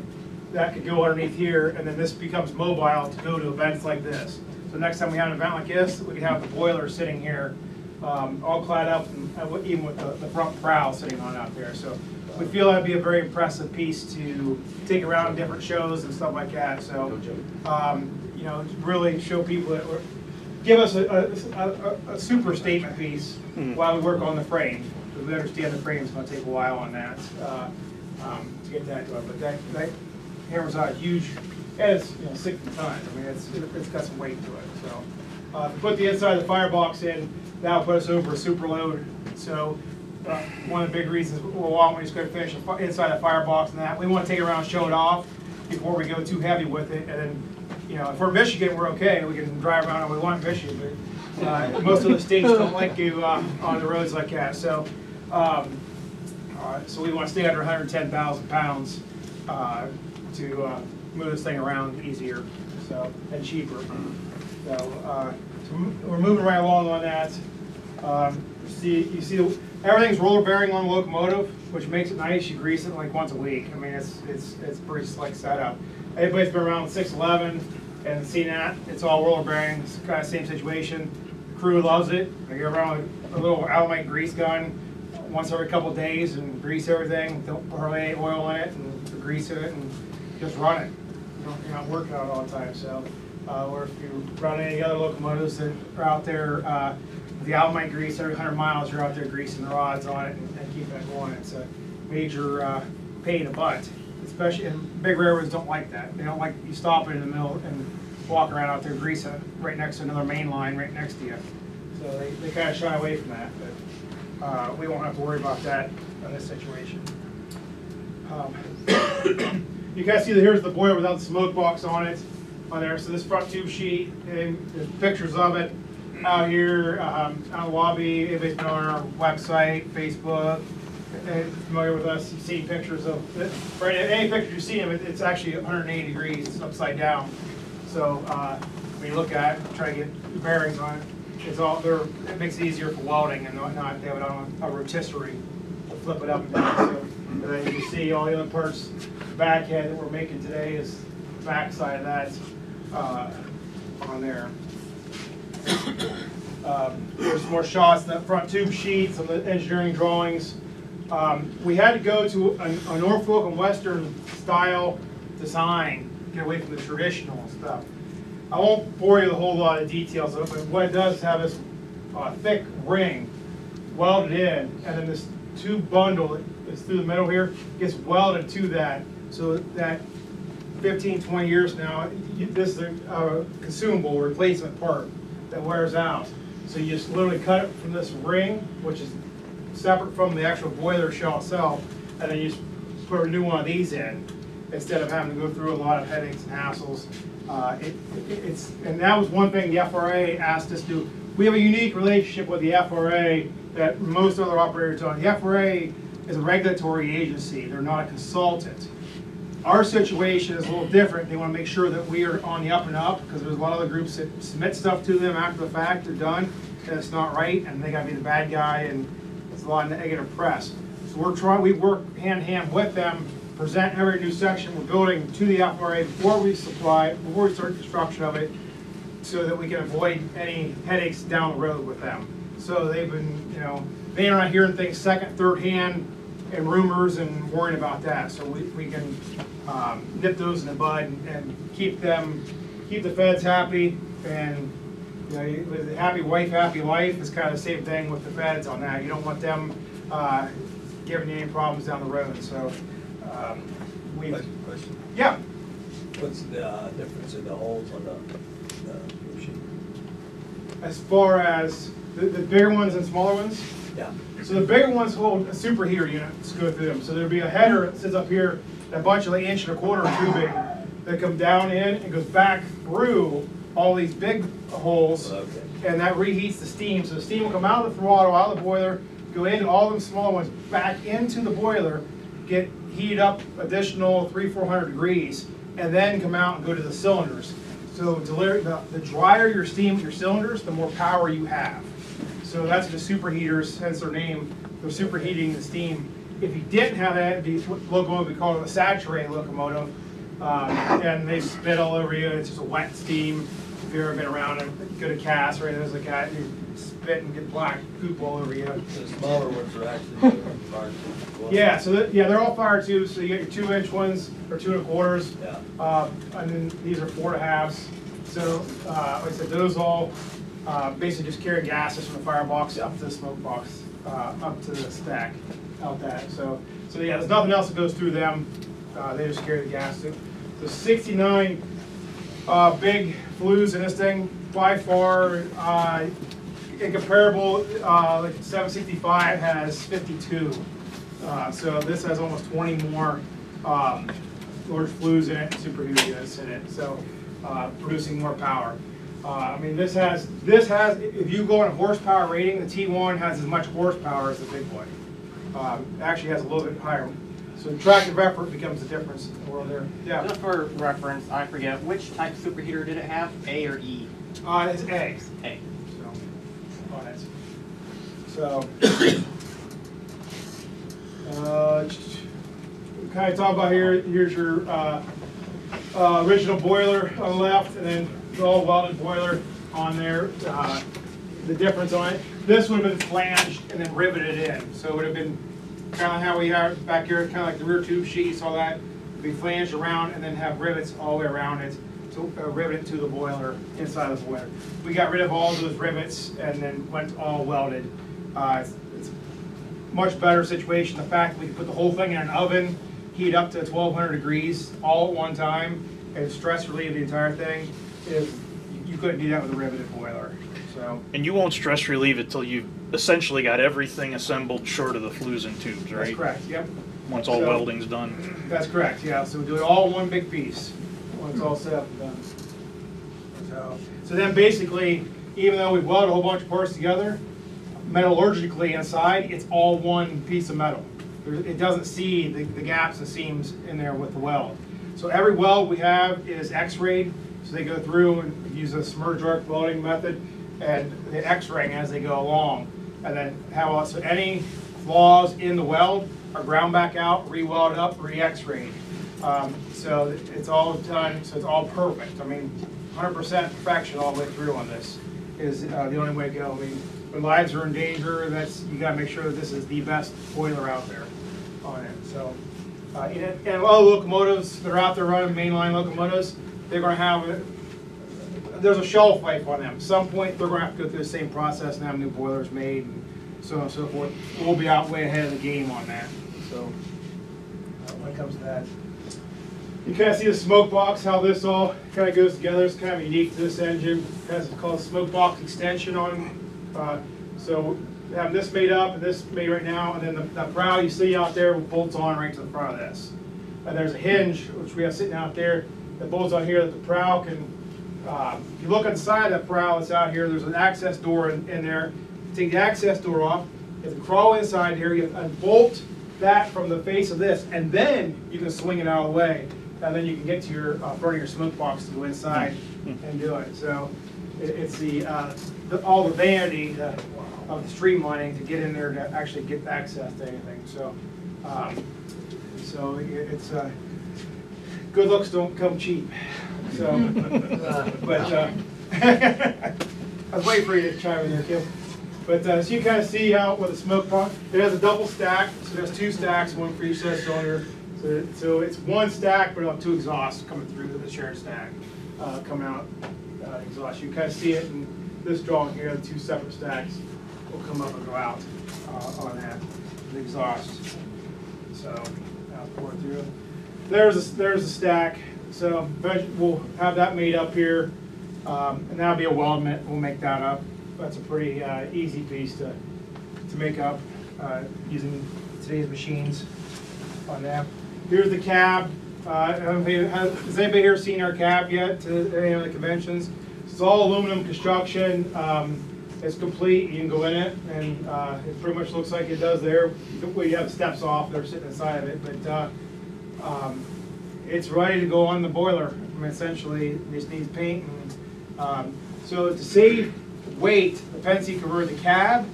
that could go underneath here, and then this becomes mobile to go to events like this. So next time we have an event like this, we can have the boiler sitting here, um, all clad up, and even with the, the front prow sitting on out there. So we feel that'd be a very impressive piece to take around different shows and stuff like that, so. Um, you know, really show people that we're, give us a, a, a, a super statement piece while we work on the frame. Because we understand the frame is gonna take a while on that, uh, um, to get that done. but that, that hammers out a huge, and it's, you know, sixty tons, I mean, it's, it's got some weight to it, so. Uh, to put the inside of the firebox in, that'll put us over a super load, so, uh, one of the big reasons we'll want, we just go finish inside the firebox and that, we wanna take it around, show it off before we go too heavy with it, and then, you know, if we're Michigan, we're okay, we can drive around all we want Michigan, but, uh, most of the states don't like you, uh, on the roads like that, so, um, so we wanna stay under hundred and ten thousand pounds, uh, to, uh, move this thing around easier, so, and cheaper. So, uh, so we're moving right along on that. Um, see, you see, everything's roller bearing on locomotive, which makes it nice, you grease it like once a week, I mean, it's, it's, it's pretty slick setup. Everybody's been around six eleven and seen that, it's all roller bearing, kind of same situation. The Crew loves it, they go around with a little Alemite grease gun once every couple days and grease everything, don't hardly any oil in it, and grease it and just run it. You are not working on it all the time, so, uh, or if you run any other locomotives that are out there, uh, the Alemite grease, every hundred miles, you're out there greasing the rods on it and and keeping it going. It's a major, uh, pain in the butt, especially, and big railroads don't like that. They don't like you stopping in the middle and walking around out there greasing right next to another main line right next to you. So they, they kinda shy away from that, but, uh, we won't have to worry about that in this situation. Um, You guys see that here's the boiler without the smoke box on it, on there, so this front tube sheet, and there's pictures of it out here, um, the lobby, everybody's been on our website, Facebook, and familiar with us, you've seen pictures of, it. for any, picture you see of it, it's actually hundred and eighty degrees, it's upside down. So, uh, when you look at it, try to get bearings on it, it's all, they're, it makes it easier for welding and whatnot, they have it on a rotisserie, to flip it up and down, so. And then you see all the other parts, the back head that we're making today is back side of that, uh, on there. Um, There's more shots, that front tube sheet, some of the engineering drawings. Um, We had to go to a a Norfolk and Western style design, get away from the traditional stuff. I won't bore you with a whole lot of details but what it does is have this uh, thick ring welded in, and then this tube bundle that is through the middle here gets welded to that, so that 15, 20 years now, this is a uh, consumable replacement part that wears out. So you just literally cut it from this ring, which is separate from the actual boiler shell itself, and then you just put a new one of these in, instead of having to go through a lot of headaches and hassles. Uh, it- it- It's, and that was one thing the FRA asked us to, we have a unique relationship with the FRA that most other operators don't. The FRA is a regulatory agency, they're not a consultant. Our situation is a little different. They want to make sure that we are on the up and up, because there's a lot of other groups that submit stuff to them after the fact, they're done, it's not right, and they gotta be the bad guy, and it's a lot of negative press. So we're trying, we work hand in hand with them, present every new section we're building to the FRA before we supply, before we start construction of it, so that we can avoid any headaches down the road with them. So they've been, you know, they're not hearing things second, third hand and rumors and worrying about that. So we, we can um, nip those in the bud and- and keep them, keep the feds happy and, you know, you- with a happy wife, happy life is kind of the same thing with the feds on that. You don't want them uh, giving you any problems down the road, so um, we, Question- Question, yeah. what's the uh, difference in the holes on the, the machine? As far as the, the bigger ones and smaller ones, Yeah, So the bigger ones hold a superheater unit to go through them. So there'll be a header that sits up here, a bunch of like inch and a quarter tubing that come down in and goes back through all these big holes. Okay. And that reheats the steam. So the steam will come out of the throttle, out of the boiler, go into all them small ones, back into the boiler, get heated up additional three, four hundred degrees, and then come out and go to the cylinders. So deliver, the, the drier your steam, your cylinders, the more power you have. So that's the superheaters, hence their name, they're superheating the steam. If you didn't have that, it'd be what locomotive, we call it a saturated locomotive. Um, and they spit all over you, it's just a wet steam. If you've ever been around and go to Cass or anything like that, you spit and get black goop all over you. the smaller ones are actually larger. Yeah, so that, yeah, they're all fire tubes, so you get your two inch ones or two and a quarters. Yeah. Uh, and then these are four and a halves. So, uh, like I said, those all, uh, basically just carry gases from the firebox up to the smoke box, uh, up to the stack out that, so, so yeah, there's nothing else that goes through them, uh, they just carry the gas. The sixty-nine, uh, big flues in this thing, by far, uh, in comparable, uh, like seven sixty-five has fifty-two. Uh, so this has almost twenty more, um, large flues in it, superheater units in it, so, uh, producing more power. Uh, I mean, this has, this has, if you go on a horsepower rating, the T one has as much horsepower as the big boy. Um, actually has a little bit higher, so tractive effort becomes the difference in the world there, yeah. Just for reference, I forget, which type superheater did it have? A or E? Uh, it's A. A. So, on it. So, uh, kind of talk about here, here's your, uh, uh, original boiler on the left, and then the all welded boiler on there. Uh, The difference on it, this would have been flanged and then riveted in, so it would have been kind of how we are back here, kind of like the rear tube sheets, all that. would Be flanged around and then have rivets all the way around it to uh, rivet it to the boiler, inside the boiler. We got rid of all those rivets and then went all welded. Uh, it's- It's a much better situation, the fact that we can put the whole thing in an oven, heat up to twelve hundred degrees all at one time, and stress relieve the entire thing, is, you couldn't do that with a riveted boiler, so. And you won't stress relieve it till you've essentially got everything assembled short of the flues and tubes, right? That's correct, yep. Once all So- welding's done. That's correct, yeah, so we do it all in one big piece, once it's all set up and done. So, so then basically, even though we welded a whole bunch of parts together, metallurgically inside, it's all one piece of metal. There- It doesn't see the, the gaps and seams in there with the weld. So every weld we have is x-rayed, so they go through and use a submerged arc welding method, and the x-raying as they go along. And then how, so any flaws in the weld are ground back out, re-welded up, re-x-rayed. Um, So it's all done, so it's all perfect. I mean, hundred percent perfection all the way through on this is uh, the only way to go. I mean, when lives are in danger, that's, you gotta make sure that this is the best boiler out there on it, so. uh, And and locomotives that are out there running mainline locomotives, they're gonna have, a- there's a shelf life on them. At some point, they're gonna have to go through the same process and have new boilers made and so on and so forth. We'll be out way ahead of the game on that, so, uh, when it comes to that. You kind of see the smoke box, how this all kind of goes together. It's kind of unique to this engine. It has what's called smoke box extension on. uh, So we have this made up and this made right now, and then the, the prow you see out there bolts on right to the front of this. And there's a hinge, which we have sitting out there, that bolts on here that the prow can, um, if you look inside that prow out here, there's an access door in, in there. Take the access door off, you have to crawl inside here, you unbolt that from the face of this, and then you can swing it out of the way. And then you can get to your, uh, front of your smoke box to go inside and do it. So it, it's the, uh, the, all the vanity of the streamlining to get in there to actually get access to anything, so. um, So it- it's, uh, good looks don't come cheap, so, uh, but, uh, I was waiting for you to chime in there, Kim. But, uh, so you kind of see how, with the smoke box, it has a double stack, so there's two stacks, one for each set cylinder. So, so it's one stack, but two exhausts coming through the shared stack, uh, coming out, uh, exhaust. You kind of see it in this drawing here, the two separate stacks will come up and go out, uh, on that, the exhaust. So, I'll pour it through. There's a, there's a stack, so we'll have that made up here. Um, and that'll be a weldment, we'll make that up. That's a pretty, uh, easy piece to, to make up, uh, using today's machines on that. Here's the cab, uh, has anybody here seen our cab yet to any of the conventions? It's all aluminum construction, um, it's complete, you can go in it, and, uh, it pretty much looks like it does there. We have steps off, they're sitting inside of it, but, uh, um, it's ready to go on the boiler. I mean, essentially, it just needs paint and, um, so to save weight, the Pennsy converted the cab,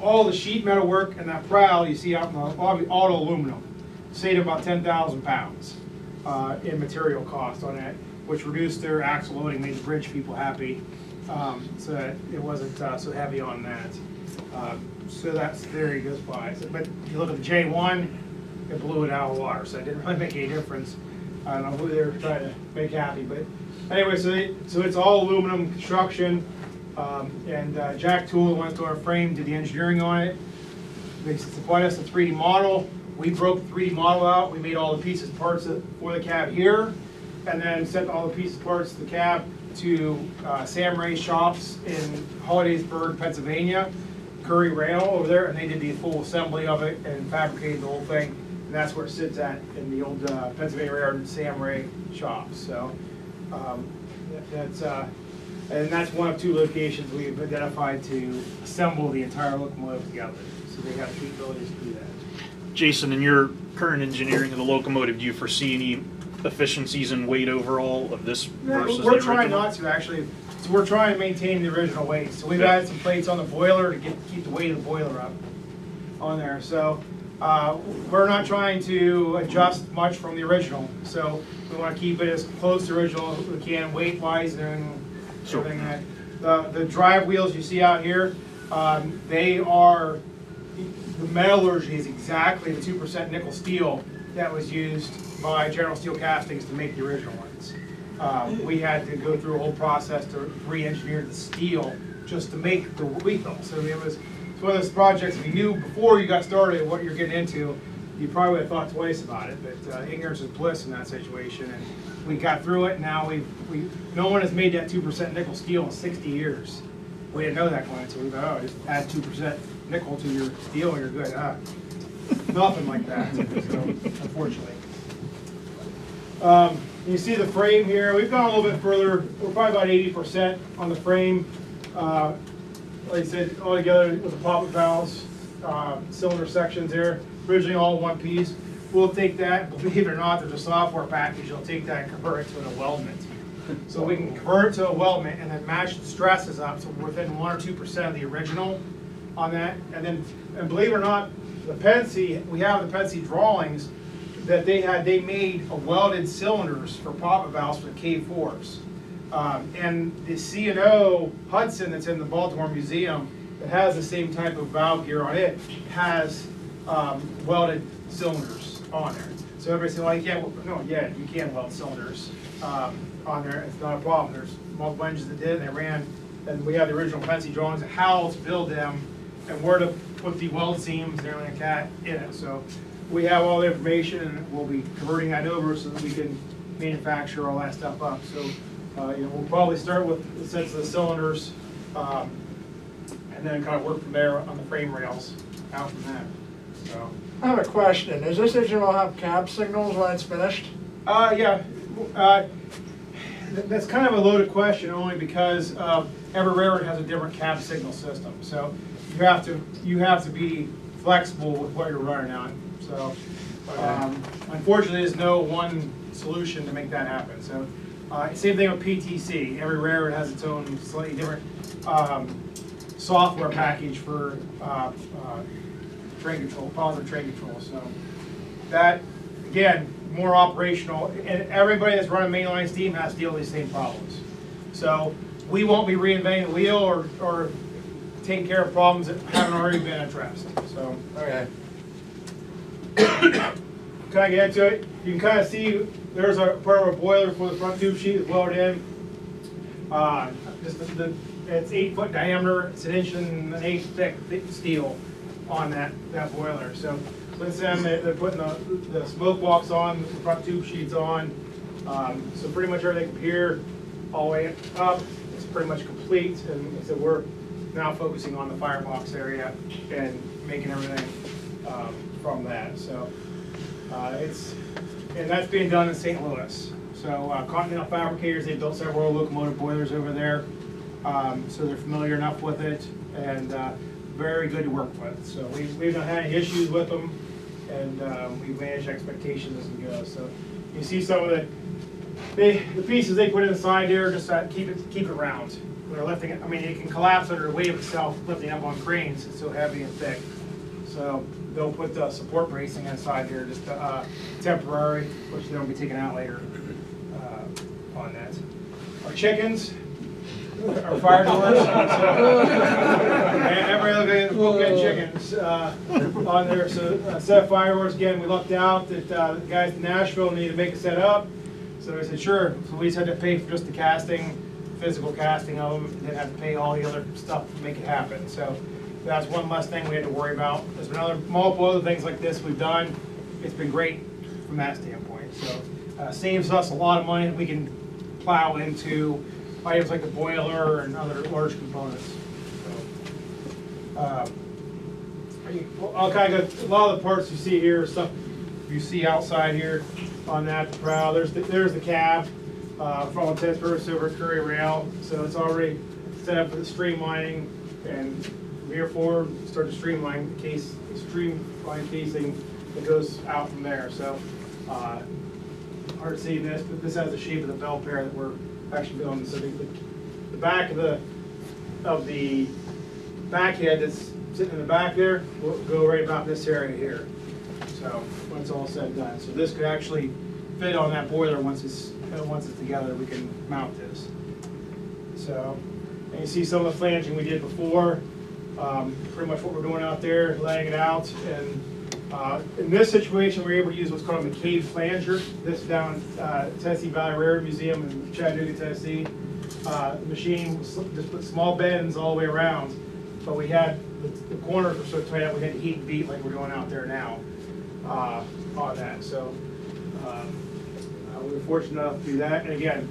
all the sheet metal work and that prow you see out in the, the auto aluminum, saved about ten thousand pounds, uh, in material cost on it, which reduced their axle loading, made the bridge people happy, um, so it wasn't, uh, so heavy on that. Uh, So that's, he goes by, but if you look at the J one, it blew it out of water, so it didn't really make any difference. I don't know who they're trying to make happy, but anyway, so they, so it's all aluminum construction. Um, and uh, Jack Tool went to our frame, did the engineering on it. They supplied us a 3D model. We broke the 3D model out. We made all the pieces, parts for the cab here, and then sent all the pieces, parts of the cab to uh, Sam Rea Shops in Hollidaysburg, Pennsylvania, Curry Rail over there, and they did the full assembly of it and fabricated the whole thing. And that's where it sits at in the old uh, Pennsylvania Railroad Sam Rea Shops. So um, that- that's, uh, and that's one of two locations we've identified to assemble the entire locomotive together. So they have the capabilities to do that. Jason, in your current engineering of the locomotive, do you foresee any efficiencies in weight overall of this versus the We're trying not to, actually. So we're trying to maintain the original weight. So we've added some plates on the boiler to get, keep the weight of the boiler up on there. So, uh, we're not trying to adjust much from the original. So we want to keep it as close to the original as we can, weight-wise and everything that. The, the drive wheels you see out here, um, they are, the metallurgy is exactly the two percent nickel steel that was used by General Steel Castings to make the original ones. Um, we had to go through a whole process to re-engineer the steel just to make the wheel. So it was, it's one of those projects, if you knew before you got started what you're getting into, you probably would have thought twice about it, but uh, ignorance is bliss in that situation. And we got through it, now we, we, no one has made that two percent nickel steel in sixty years. We didn't know that going so we thought, oh, just add two percent nickel to your steel and you're good. Ah, Nothing like that, so, unfortunately. Um, You see the frame here, we've gone a little bit further, we're probably about eighty percent on the frame. Uh, Like I said, all together with the poppet valves, uh, cylinder sections there, originally all one piece. We'll take that, believe it or not, there's a software package, you'll take that and convert it to an weldment. So we can convert it to a weldment and then match the stresses up, so within one or two percent of the original on that. And then, and believe it or not, the Pennsy, we have the Pennsy drawings that they had, they made welded cylinders for poppet valves for the K fours. Um, and the C and O Hudson that's in the Baltimore Museum, that has the same type of valve gear on it, has, um, welded cylinders on there. So everybody said, well, you can't, no, yeah, you can weld cylinders, um, on there, it's not a problem, there's multiple engines that did, and they ran, and we have the original Pennsy drawings of how to build them, and where to put the weld seams and everything like that in it, so we have all the information, and we'll be converting that over so that we can manufacture all that stuff up, so, uh, you know, we'll probably start with the sets of the cylinders, um, and then kind of work from there on the frame rails, out from that, so. I have a question. Does this engine will have cab signals when it's finished? Uh, yeah, uh, th- that's kind of a loaded question, only because, uh, every railroad has a different cab signal system. So you have to, you have to be flexible with what you're running on, so. um, Unfortunately, there's no one solution to make that happen, so. Uh, same thing with PTC, every railroad has its own slightly different, um, software package for, uh, uh, train control, positive train control, so. That, again, more operational, and everybody that's running mainline steam has to deal with these same problems. So we won't be reinventing the wheel or, or taking care of problems that haven't already been addressed, so. Okay. Can I get into it, you can kind of see, there's a part of a boiler for the front tube sheet is welded in. Uh, the, the- it's eight foot diameter, it's an inch and an eighth thick, thick steel on that, that boiler. So then, they- they're putting the, the smoke box on, the front tube sheets on. Um, so pretty much everything from here all the way up, it's pretty much complete. And so we're now focusing on the firebox area and making everything, um, from that, so. Uh, It's, and that's being done in St. Louis. So uh, Continental Fabricators, they built several locomotive boilers over there. Um, So they're familiar enough with it and uh, very good to work with. So we- we've not had any issues with them and um, we manage expectations as we go. So you see some of the, they, the pieces they put inside there, just to keep it, keep it round. They're lifting it, I mean, it can collapse under the weight of itself, lifting up on cranes, it's so heavy and thick. So they'll put the support bracing inside here, just uh, temporary, which they'll be taken out later uh, on that. Our chickens, our fire doors. Everybody looking at the bookend chickens uh, on there. So uh, set of fireworks again. We lucked out that uh, the guys in Nashville needed to make a set up. So I said, sure. So we just had to pay for just the casting, physical casting of them, and then have to pay all the other stuff to make it happen. So that's one less thing we had to worry about. There's been other multiple other things like this we've done. It's been great from that standpoint. So uh, saves us a lot of money that we can plow into items like the boiler and other large components. So, uh, I'll kind of, a lot of the parts you see here, stuff you see outside here on that prow, there's, the- there's the cab, uh, for all purposes over Curry Rail, so it's already set up for the streamlining, and here forward, start to streamline the case, streamline casing that goes out from there, so, uh, hard seeing this, but this has the shape of the Belpaire that we're actually building, so the, the back of the, of the back head that's sitting in the back there will go right about this area here. So, when it's all said and done, so this could actually fit on that boiler once it's, uh, once it's together, we can mount this. So, and you see some of the flanging we did before, um, pretty much what we're doing out there, laying it out, and, uh, in this situation, we're able to use what's called a McCabe flanger, this down, uh, Tennessee Valley Railroad Museum in Chattanooga, Tennessee. Uh, machine just put small bends all the way around, but we had, the, the corners were so tight, up we had to heat and beat like we're doing out there now, uh, on that, so, um, uh, we were fortunate enough to do that, and again,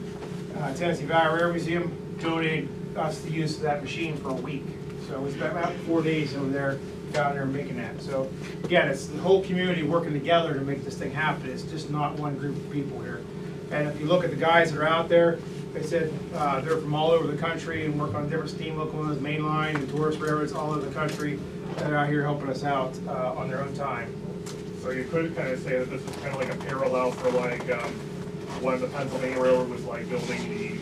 uh, Tennessee Valley Railroad Museum donated us the use of that machine for a week. So we spent about four days over there, down there making that. So again, it's the whole community working together to make this thing happen. It's just not one group of people here. And if you look at the guys that are out there, they said uh, they're from all over the country and work on different steam locomotives, mainline and tourist railroads all over the country. And they're out here helping us out uh, on their own time. So you could kind of say that this is kind of like a parallel for like, um, when the Pennsylvania Railroad was like building the,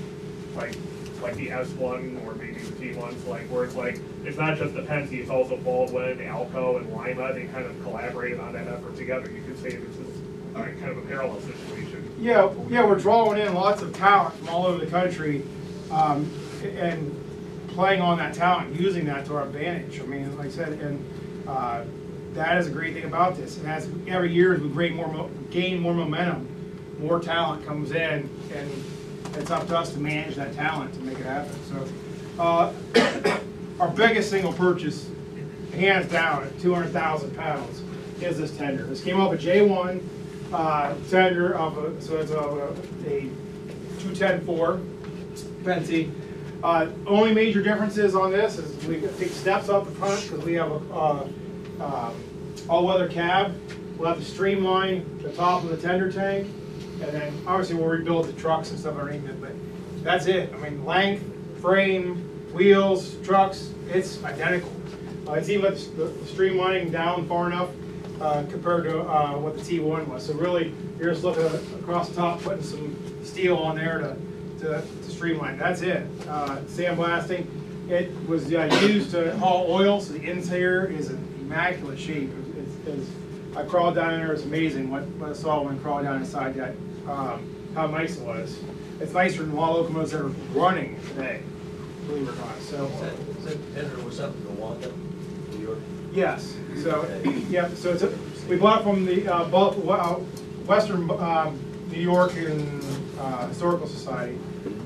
like, like the S one or maybe the T ones, like where it's like, it's not just the Pennsy, it's also Baldwin, Alco, and Lima, they kind of collaborated on that effort together. You could say this is uh, kind of a parallel situation. Yeah, yeah, we're drawing in lots of talent from all over the country, um, and playing on that talent, using that to our advantage. I mean, like I said, and, uh, that is a great thing about this. And as, every year, as we gain more, gain more momentum, more talent comes in, and it's up to us to manage that talent to make it happen, so. Uh, our biggest single purchase, hands down, at two hundred thousand pounds, is this tender. This came off a J one, uh, tender of a, so it's a, a two-ten four Penty. Uh, only major differences on this is we take steps up the front, because we have a, uh, um, all-weather cab. We'll have to streamline the top of the tender tank, and then obviously we'll rebuild the trucks and stuff underneath it, but that's it. I mean, length, frame, wheels, trucks, it's identical. Uh, it's even the streamlining down far enough, uh, compared to, uh, what the T one was. So really, you're just looking across the top, putting some steel on there to, to, to streamline. That's it. Uh, sandblasting, it was, uh, used to haul oil, so the interior is in immaculate shape. It's, it's, I crawled down there, it's amazing what, what I saw when I crawled down inside that, um, how nice it was. It's nicer than a lot of locomotives that are running today, believe it or not, so. Is that, is that tender was up in Milwaukee, New York? Yes, so, yeah, so it's, a- we bought it from the, uh, uh, Western, um, New York and, uh, Historical Society,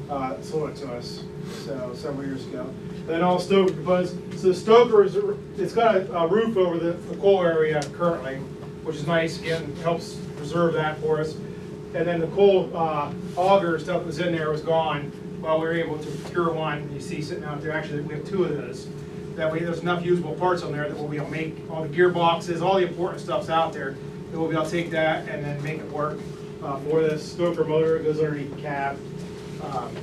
uh, sold it to us, so, several years ago. Then all Stoker, because, so the Stoker is, it's got a a roof over the, the coal area currently, which is nice, again, helps preserve that for us. And then the coal, uh, auger stuff was in there was gone, while we were able to procure one, you see sitting out there, actually, we have two of those. That way, there's enough usable parts on there that we'll be able to make, all the gearboxes, all the important stuff's out there. That we'll be able to take that and then make it work, uh, for this Stoker motor, it goes underneath the cab, um,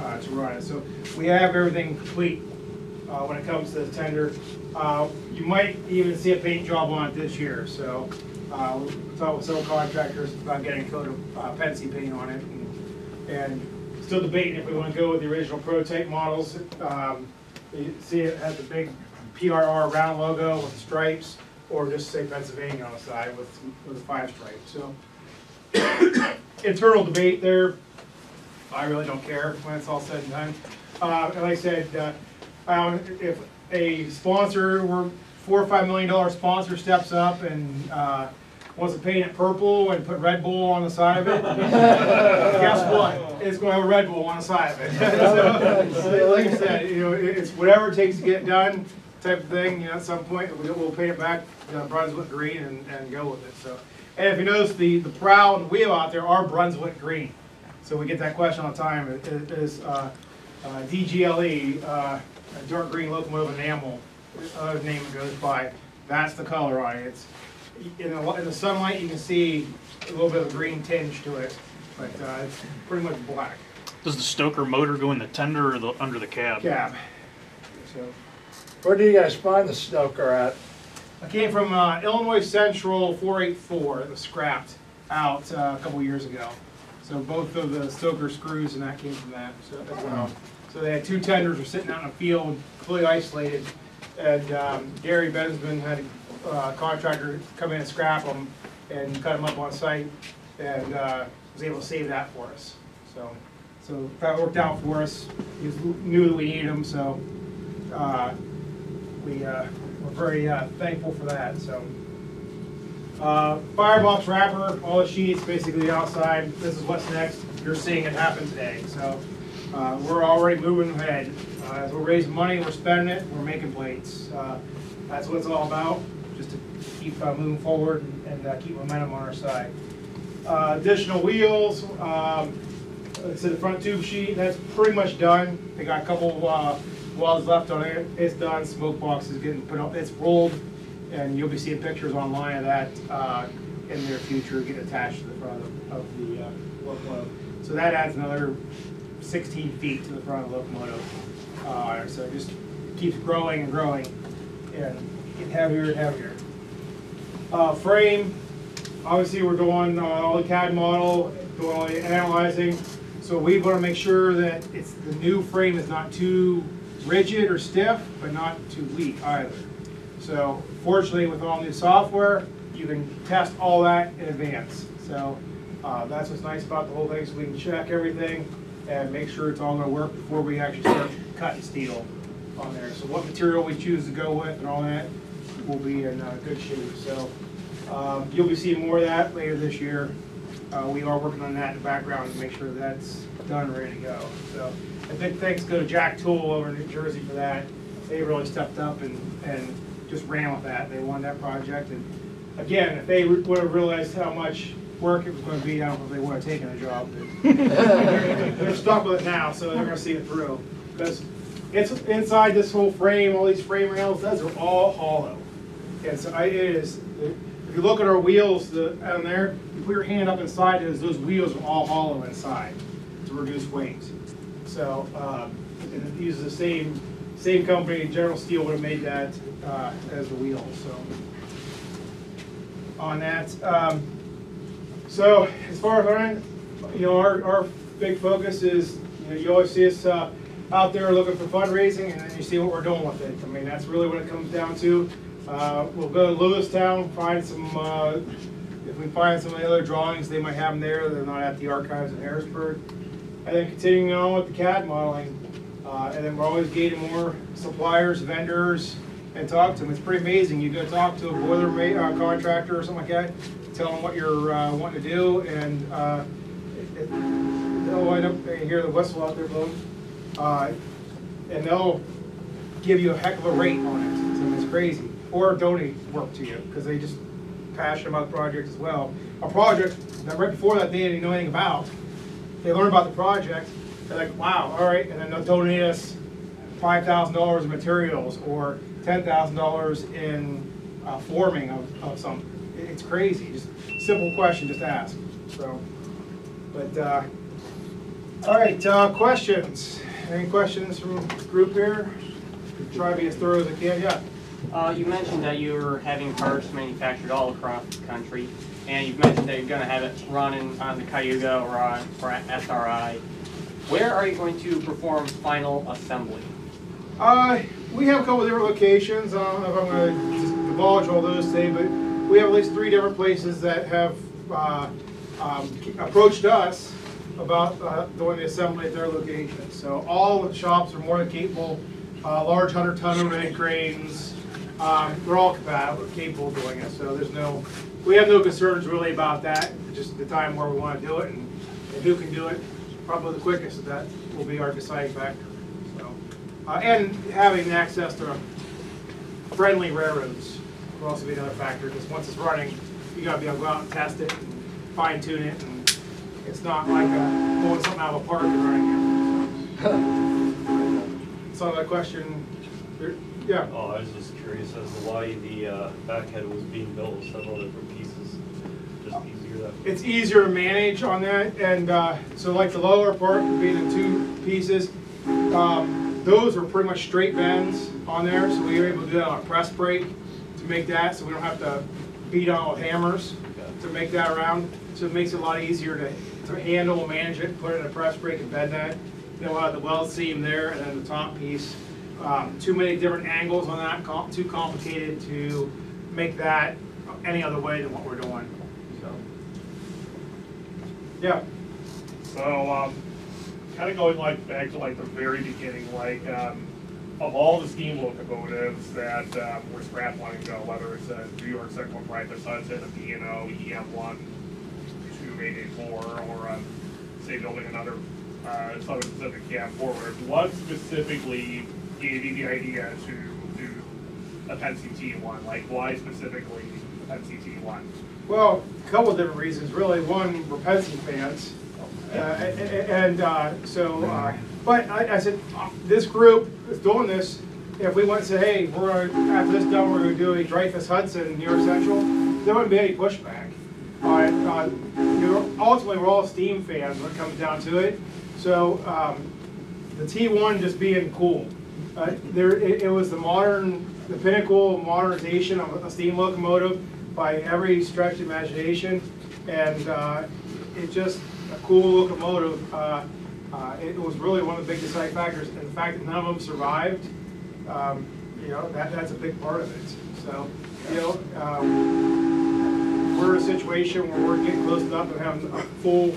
uh, to run it. So we have everything complete, uh, when it comes to the tender. Uh, you might even see a paint job on it this year, so, uh, we with several contractors about getting a coat of, uh, paint on it. and- And still debating if we wanna go with the original prototype models. Um, you see it has the big PRR round logo with stripes, or just say Pennsylvania on the side with, with a five stripe, so. Internal debate there, I really don't care when it's all said and done. Uh, and like I said, uh, don't- if, a sponsor, we're four or five million dollar sponsor steps up and, uh, wants to paint it purple and put Red Bull on the side of it, guess what? It's gonna have a Red Bull on the side of it. So, Like I said, you know, it's whatever it takes to get it done type of thing, you know, at some point, we'll, we'll paint it back uh, Brunswick green and, and go with it, so. And if you notice, the, the prow and wheel out there are Brunswick green. So we get that question all the time, It- it is, uh, uh, DGLE, uh, dark green locomotive enamel, uh, name it goes by, that's the color on it. It's, in the, in the sunlight, you can see a little bit of a green tinge to it, but, uh, it's pretty much black Does the Stoker motor go in the tender or the, under the cab? cab. So, Where do you guys find the Stoker at? I came from, uh, Illinois Central four eight four, it was scrapped out, uh, a couple years ago. So both of the Stoker screws and that came from that, so as well. So they had two tenders were sitting out in a field, completely isolated. And, um, Gary Bensman had a uh, contractor come in and scrap them and cut them up on site and, uh, was able to save that for us, so. So that worked out for us, he was- knew that we needed them, so, uh, we, uh, we're very, uh, thankful for that, so. Uh, Firebox wrapper, all the sheets basically outside, this is what's next, you're seeing it happen today, so, uh, we're already moving ahead. Uh, as we're raising money, we're spending it, we're making plates, uh, that's what it's all about, just to keep, uh, moving forward and, and, keep momentum on our side. Additional wheels, um, in the front tube sheet, that's pretty much done, they got a couple, uh, welds left on it, it's done, smoke box is getting put up, it's rolled, and you'll be seeing pictures online of that, uh, in the near future, get attached to the front of, of the, uh, locomotive. So that adds another sixteen feet to the front of the locomotive, so it just keeps growing and growing, and getting heavier and heavier. Uh, frame, obviously, we're doing uh, all the CAD model, doing all the analyzing, so we want to make sure that it's, the new frame is not too rigid or stiff, but not too weak either. So fortunately, with all new software, you can test all that in advance. So uh, that's what's nice about the whole thing, so we can check everything and make sure it's all gonna work before we actually start cutting steel on there. So what material we choose to go with and all that will be in uh, good shape. So um, you'll be seeing more of that later this year. Uh, We are working on that in the background to make sure that's done, ready to go. So a big thanks go to Jack Tool over in New Jersey for that. They really stepped up and, and just ran with that. They won that project. And again, if they would have realized how much work it was gonna be, I don't know if they would have taken the job. but They're they're stuck with it now, so they're gonna see it through. Because it's inside this whole frame, all these frame rails, those are all hollow. And so I, it is, if you look at our wheels, the, on there, you put your hand up inside, those, those wheels are all hollow inside to reduce weight. So, um, and it uses the same, same company, General Steel would have made that, uh, as the wheel, so. On that, um, so as far as learning, you know, our, our big focus is, you know, you always see us, uh, out there looking for fundraising and then you see what we're doing with it. I mean, that's really what it comes down to. Uh, we'll go to Lewistown, find some, uh, if we find some of the other drawings, they might have them there, they're not at the archives in Harrisburg. And then continuing on with the CAD modeling, uh, and then we're always getting more suppliers, vendors, and talk to them. It's pretty amazing. You go talk to a boiler uh, contractor or something like that, tell them what you're uh, wanting to do, and uh, they'll wind up, they hear the whistle out there blowing, uh, and they'll give you a heck of a rate on it. So it's crazy. Or donate work to you because they just passionate about the project as well. A project that right before that they didn't know anything about. They learn about the project. They're like, wow, all right, and then they'll donate us five thousand dollars in materials or ten thousand dollars in uh, forming of, of some. It- It's crazy. Just simple question, just ask. So, but uh, all right, uh, questions. Any questions from the group here? Try to be as thorough as I can. Yeah. Uh, you mentioned that you're having parts manufactured all across the country, and you've mentioned that you're gonna have it running on the Cayuga or on, or SRI. Where are you going to perform final assembly? Uh, we have a couple of different locations. I don't know if I'm gonna divulge all those today, but we have at least three different places that have, uh, um, approached us about, uh, doing the assembly at their location. So all the shops are more than capable uh, large hundred ton overhead cranes. Um, they're all compatible, capable of doing it, so there's no, we have no concerns really about that. Just the time where we wanna do it and, and who can do it, probably the quickest, of that will be our deciding factor, so. Uh, and having access to friendly railroads will also be another factor, because once it's running, you gotta be able to go out and test it and fine tune it, and it's not like uh, pulling something out of a park and running it. So that question, yeah, Oh, I was just curious as to why the uh, backhead was being built with several different pieces. Just easier that. it's easier to manage on that, and, uh, so like the lower part being be the two pieces. Um, those are pretty much straight bends on there, so we were able to do that on a press brake to make that, so we don't have to beat on with hammers to make that around. So it makes it a lot easier to, to handle, manage it, put it in a press brake and bend that. Then we'll have the weld seam there, and then the top piece. Um, too many different angles on that, com- too complicated to make that any other way than what we're doing, so. Yeah, So, um, kind of going like back to like the very beginning, like, um, of all the steam locomotives that, um, were scrapped one and go, whether it's a New York Central Private Hudson, a B and O, EM one, two eight eight four, or, um, say building another, uh, Southern Pacific cab forward, what specifically gave you the idea to do a Pennsy T one? Like, why specifically T one? well, a couple of different reasons, really. One, we're Pennsy fans. Uh, a- a- And uh, so, uh, but I I said, uh, this group is doing this, if we went and said, hey, we're, gonna- after this done, we're gonna do a Dreyfuss Hudson, New York Central, there wouldn't be any pushback. Uh, ultimately, we're all steam fans when it comes down to it. So um, the T1 just being cool. Uh, There, it it was the modern, the pinnacle of modernization of a steam locomotive by every stretch of imagination. And uh, it just, a cool locomotive. Uh, uh, It was really one of the big deciding factors. And the fact that none of them survived, um, you know, that, that's a big part of it. So, you know, um, we're in a situation where we're getting close enough to having a full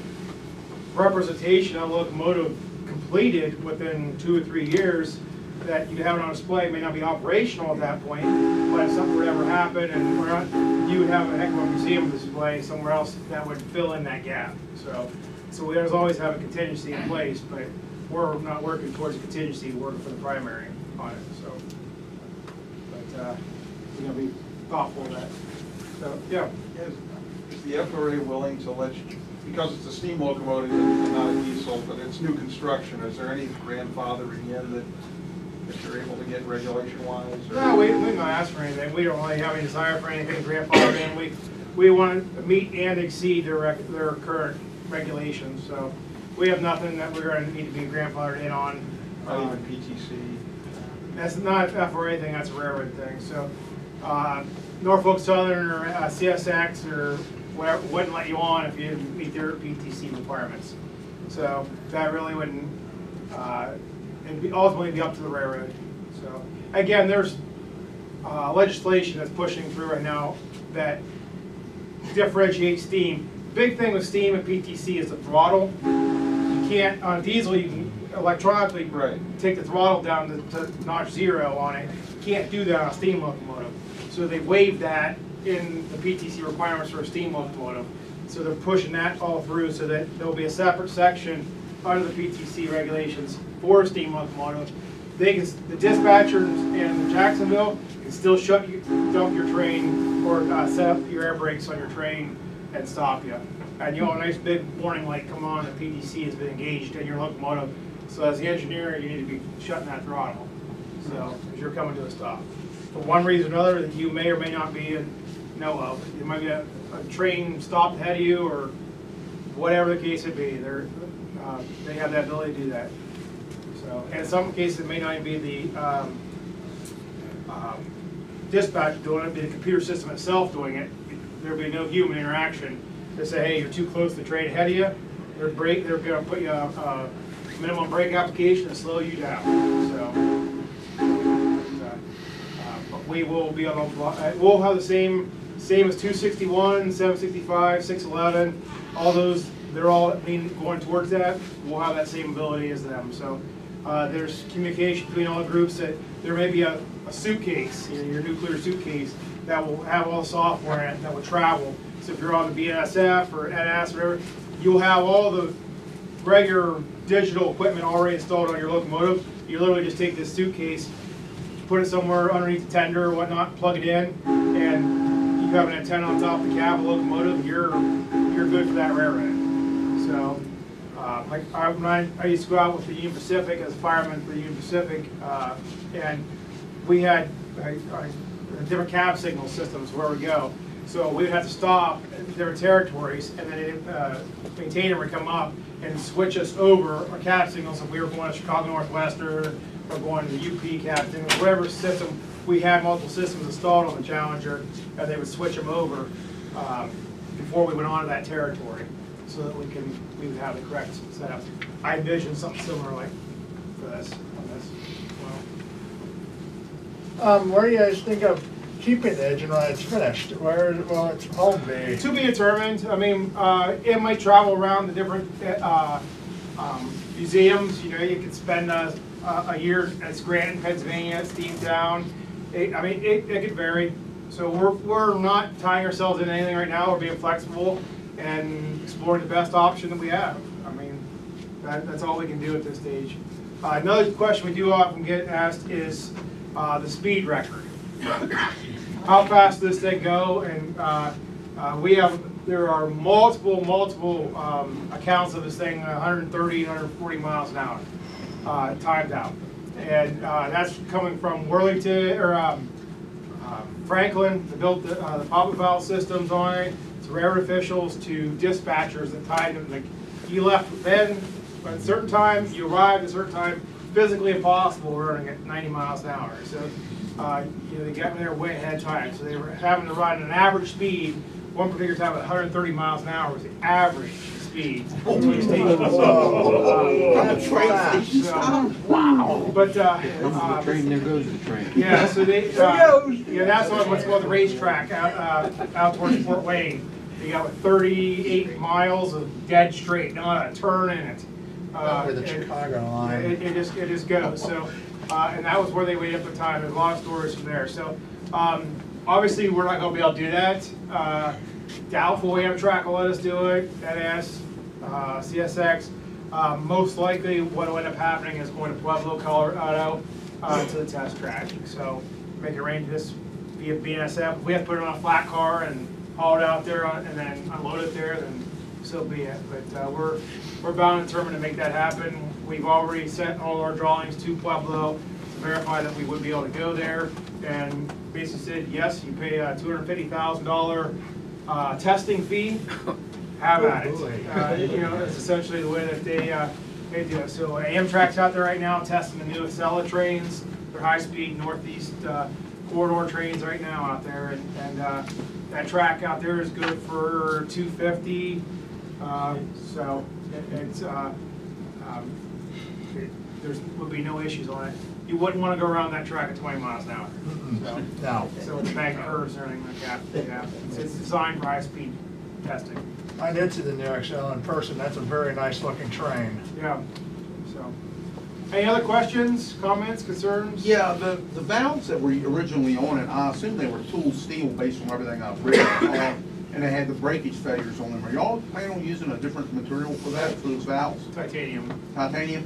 representation of a locomotive completed within two or three years, that you have it on display, It may not be operational at that point, but if something were to ever happen and not, you would have a heck of a museum display somewhere else that would fill in that gap, so. So we always have a contingency in place, but we're not working towards a contingency, we're working for the primary on it, so. But, uh, we're gonna be thoughtful of that, so, yeah. Is is the FRA willing to let, you- because it's a steam locomotive and not a diesel, but it's new construction, is there any grandfathering in that, that you're able to get regulation wise? No, we, we don't ask for anything, we don't really have any desire for anything grandfathered in, we, we want to meet and exceed their, their current regulations, so we have nothing that we're gonna need to be grandfathered in on. Not even PTC? That's not a FRA thing, that's a railroad thing, so, uh, Norfolk Southern or uh, CSX or whatever, wouldn't let you on if you didn't meet their PTC requirements. So that really wouldn't, uh, it'd be ultimately be up to the railroad. So, again, there's uh, legislation that's pushing through right now that differentiates steam. Big thing with steam and PTC is the throttle. You can't, on diesel, you can electronically Right. take the throttle down to, to notch zero on it. You Can't do that on a steam locomotive. So they waived that in the PTC requirements for a steam locomotive. So they're pushing that all through so that there'll be a separate section under the PTC regulations for a steam locomotive. They can, the dispatchers in Jacksonville can still shut you, dump your train or uh, set up your air brakes on your train and stop you. And you'll have a nice big warning light come on the PTC has been engaged in your locomotive. So as the engineer, you need to be shutting that throttle. So, as you're coming to a stop. For one reason or another that you may or may not be in know of. There might be a, a train stopped ahead of you or whatever the case would be. They're, uh, they have that ability to do that. So, and in some cases, it may not even be the, um, um, dispatch doing it, be the computer system itself doing it. There'd be no human interaction to say, hey, you're too close to train ahead of you. They're break, they're gonna put you a, a minimum brake application and slow you down, so. uh, But we will be on, a blo- uh, we'll have the same, same as two sixty-one, seven sixty-five, six eleven, all those, they're all being, going towards that. We'll have that same ability as them, so Uh, there's communication between all the groups that there may be a, a suitcase, your nuclear suitcase, that will have all the software in it that will travel. So if you're on the BNSF or NS, or whatever, you'll have all the regular digital equipment already installed on your locomotive. You literally just take this suitcase, put it somewhere underneath the tender or whatnot, plug it in, and you have an antenna on top of the cab of the locomotive, you're, you're good for that railroad. So, uh, like, I, when I, I used to go out with the Union Pacific as a fireman for the Union Pacific, uh, and we had, I, I, different cab signal systems where we go. So we'd have to stop different territories, and then, uh, maintainer would come up and switch us over our cab signals if we were going to Chicago Northwestern, or going to the UP cab signal, whatever system, we had multiple systems installed on the Challenger, and they would switch them over, um, before we went on to that territory, so that we can, we would have the correct setup. I envision something similar like for this, on this. Um, where do you guys think of keeping the engine when it's finished? Where its home? To be determined, I mean, uh, it might travel around the different, uh, um, museums, you know, you could spend a, a year at Scranton, Pennsylvania, Steamtown. It, I mean, it, it could vary, so we're, we're not tying ourselves into anything right now, we're being flexible and exploring the best option that we have. I mean, that, that's all we can do at this stage. Uh, another question we do often get asked is, uh, the speed record. How fast this thing go, and uh, uh, we have, there are multiple, multiple um, accounts of this thing, 130, 140 miles an hour, uh, timed out. And uh, that's coming from Worthington, or um, uh, Franklin, that built the, uh, the poppet valve systems on it, to railroad officials, to dispatchers that tied them, like, you left then, at a certain time, you arrived at a certain time, physically impossible running at 90 miles an hour. So, uh, you know, they got me there way ahead of time, so they were having to ride at an average speed, one particular time at 130 miles an hour was the average speed. between stations. Uh, That's fast. so- But, uh, uh, there goes the train. yeah, so they, uh, yeah, that's on what's called the racetrack out, uh, out towards Fort Wayne. You got like thirty-eight miles of dead straight, not a turn in it. Uh, the and- Chicago line. It, it just, it just goes, so, uh, and that was where they waited up the time, there's a lot of stories from there, so, um, obviously, we're not gonna be able to do that. Uh, Doubtful Amtrak will let us do it, NS, uh, CSX. Uh, most likely, what'll end up happening is going to Pueblo, Colorado, uh, to the test track, so make arrangements via BNSF. If we have to put it on a flat car and haul it out there on- and then unload it there, then so be it. But uh, we're, we're bound and determined to make that happen. We've already sent all our drawings to Pueblo to verify that we would be able to go there. And basically said, yes, you pay a two hundred fifty thousand dollar uh, testing fee, have at it. Oh. Uh, You know, that's essentially the way that they, uh, they do it. So Amtrak's out there right now testing the new Acela trains, their high-speed northeast uh, corridor trains right now out there. And, and uh, that track out there is good for two fifty, uh, so it- it's, uh, um, it- there's, would be no issues on it. You wouldn't want to go around that track at twenty miles an hour. So- No. So with the bank curves or anything like that, yeah. It's- It's designed for high-speed testing, I did see the new Acela in person. That's a very nice looking train. yeah, so. Any other questions, comments, concerns? Yeah, the, the valves that were originally on it, I assume they were tool steel based on everything I've read. uh, And they had the breakage failures on them. Are y'all planning on using a different material for that, for those valves? Titanium. Titanium?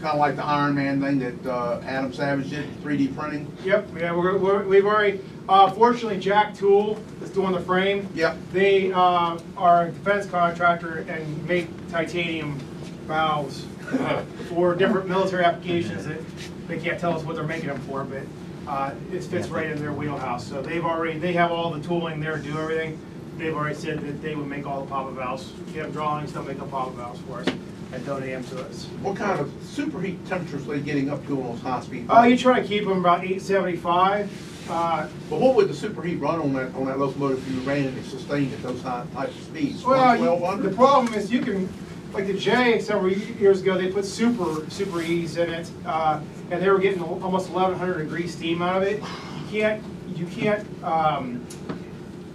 Kinda like the Iron Man thing that uh, Adam Savage did, 3D printing? Yep, yeah, we're, we're, we've already, uh, fortunately, Jack Tool is doing the frame. Yep. They, uh, are a defense contractor and make titanium valves uh, for different military applications that they can't tell us what they're making them for, but, uh, it fits right in their wheelhouse. So they've already, they have all the tooling there to do everything. They've already said that they would make all the poppet valves. Get have drawings, they'll make the poppet valves for us and donate them to us. What kind of superheat temperatures are they getting up to on those high-speed? Uh, you try to keep them about eight seventy-five, uh, But what would the superheat run on that, on that locomotive if you ran it and sustained at those high types of speeds? Well, you- the problem is you can, like the J several years ago, they put super, super E's in it, uh, and they were getting almost eleven hundred degree steam out of it. You can't, you can't, um,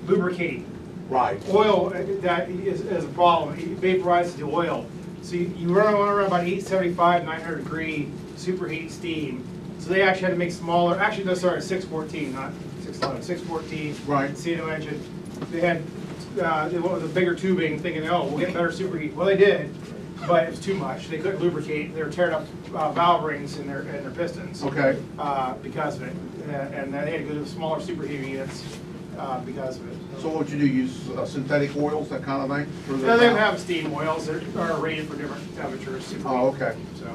lubricate. Right. Oil, uh, that is, is a problem, it vaporizes the oil. So you, you run around about eight seventy-five, nine hundred degree superheat steam. So they actually had to make smaller, actually, no, sorry, six fourteen, not six eleven, six fourteen. Right. C&O engine. They had, uh, they went with a bigger tubing thinking, oh, we'll get better superheat. Well, they did, but it was too much. They couldn't lubricate. They were tearing up uh, valve rings in their, in their pistons. Okay. Uh, because of it. And then they had to go to smaller superheating units, uh, because of it. So what you do, use uh, synthetic oils, that kind of thing? No, they have steam oils that are rated for different temperatures. Oh, okay. So,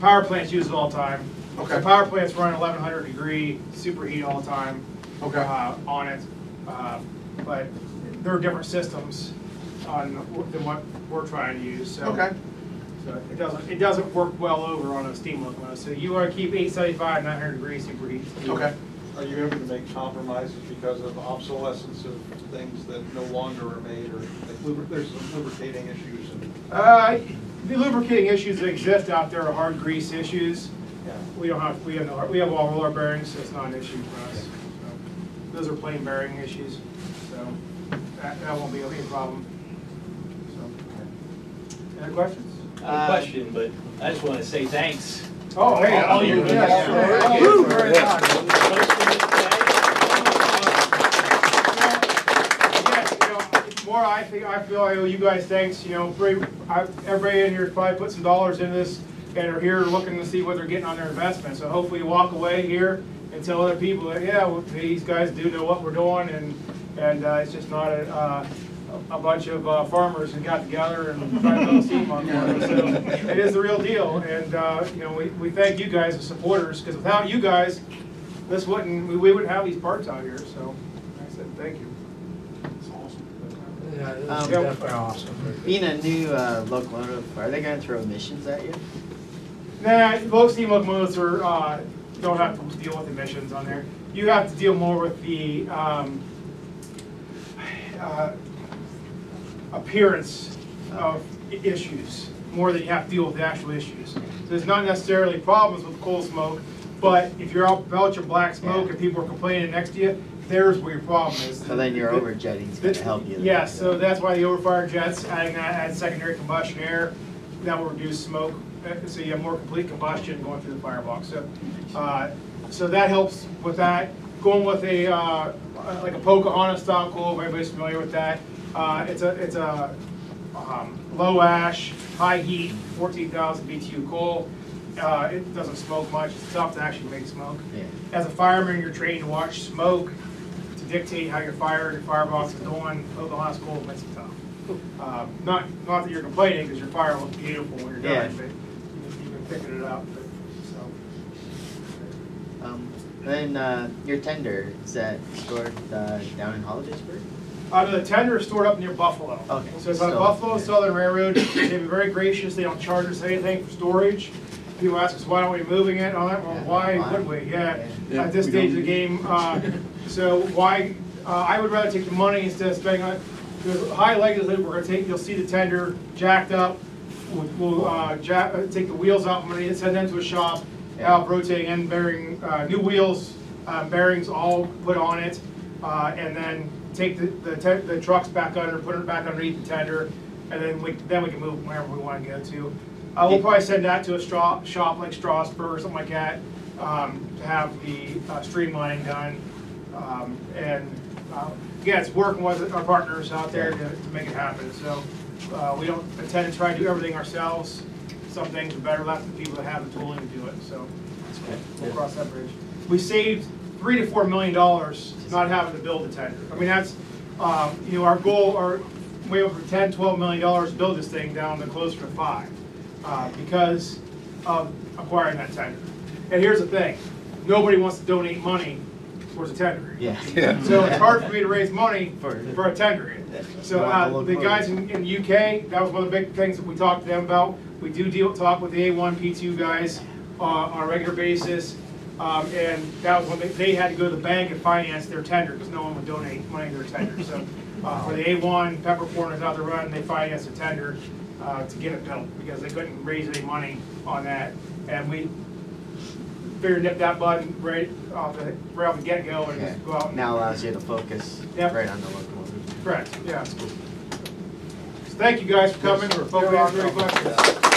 power plants use it all the time. Okay. So Power plants run eleven hundred degree superheat all the time. Okay. uh, On it, Uh, but there are different systems on, than what we're trying to use, so. Okay. So it doesn't, it doesn't work well over on a steam locomotive, so you wanna keep eight seventy-five, nine hundred degrees superheat. Okay. Are you able to make compromises because of obsolescence of things that no longer are made, or like there's some lubricating issues and, Uh, the lubricating issues that exist out there are hard grease issues. yeah. We don't have, we have no, we have all roller bearings, so it's not an issue for us. So, Those are plain bearing issues, so that, that won't be a big problem. Any questions? A question, but I just wanna say thanks. Oh, hey, Oh, you're good. yes, Yeah. Woo, very nice. Yes, you know, more I think, I feel I owe you guys thanks, you know, pretty- I- everybody in here probably put some dollars in this and are here looking to see what they're getting on their investment. So hopefully you walk away here and tell other people that, yeah, well, these guys do know what we're doing and, and uh, it's just not a, uh, a bunch of uh, farmers and got together and tried to build a steam locomotive. So It is the real deal and, uh, you know, we, we thank you guys as supporters because without you guys, this wouldn't, we we wouldn't have these parts out here, so like I said, thank you. Yeah, this is Um, definitely awesome. Being a new uh, locomotive, are they going to throw emissions at you? Nah, low steam locomotives are, uh, don't have to deal with emissions on there. You have to deal more with the, um, uh, appearance of issues, more than you have to deal with the actual issues. So there's not necessarily problems with coal smoke, but if you're out belching black smoke and people are complaining next to you, there's where your problem is. So then your overjetting is going to help you. Yeah, so that's why the overfire jets, adding that, add secondary combustion air, that will reduce smoke, uh, so you have more complete combustion going through the firebox, so, uh, so that helps with that. Going with a, uh, like a Pocahontas style coal, if everybody's familiar with that, uh, it's a, it's a, um, low ash, high heat, fourteen thousand BTU coal. Uh, it doesn't smoke much, it's tough to actually make smoke. Yeah. As a fireman, you're trained to watch smoke, to dictate how your fire, your firebox is doing, Pocahontas coal makes it tough. Uh, Not, not that you're complaining, because your fire looks beautiful when you're Yeah. done, but you- you've been picking it up, but, so. Um, then uh, your tender, is that stored uh, down in Hollidaysburg? Uh, the tender is stored up near Buffalo. Okay. So it's on So- Buffalo Southern Railroad. They've been very gracious. They don't charge us anything for storage. People ask us, why aren't we moving it? Well, Yeah. why Why? would we? Yeah, Yeah, at this stage of the game. uh, So why, uh, I would rather take the money instead of spending on, it. there's high likelihood we're gonna take, you'll see the tender jacked up. We'll, we'll, uh, jack, uh, take the wheels out, money, send them to a shop, have rotating end bearing, uh, new wheels, uh, bearings all put on it. Uh, and then take the, the, the trucks back under, put it back underneath the tender, and then we, then we can move them wherever we wanna go to. Uh, we'll probably send that to a straw, shop like Strasburg or something like that, um, to have the uh, streamlining done. Um, and, uh, again, it's working with our partners out there to, to make it happen, so, uh, we don't intend to try to do everything ourselves. Some things are better left to people that have the tooling to do it, so, we'll cross that bridge. We saved three to four million dollars not having to build a tender. I mean, that's, um, you know, our goal, our, way over ten, twelve million dollars to build this thing down to closer to five, uh, because of acquiring that tender. And here's the thing, nobody wants to donate money towards a tender. Yeah. So it's hard for me to raise money For- for a tender. So uh, the the guys in, in the UK, that was one of the big things that we talked to them about. We do deal, talk with the A1, P2 guys uh, on a regular basis. Um, And that was when they, they had to go to the bank and finance their tender, because no one would donate money to their tender. So uh, for the A1, Peppercorn is out the run, they financed a tender uh, to get it built, because they couldn't raise any money on that. And we figured nip that button right off the, right off the get-go and Okay. just go out and Now allows you to focus Yep. right on the locomotive. Correct, yeah. So Thank you guys for coming, we're to answer any questions.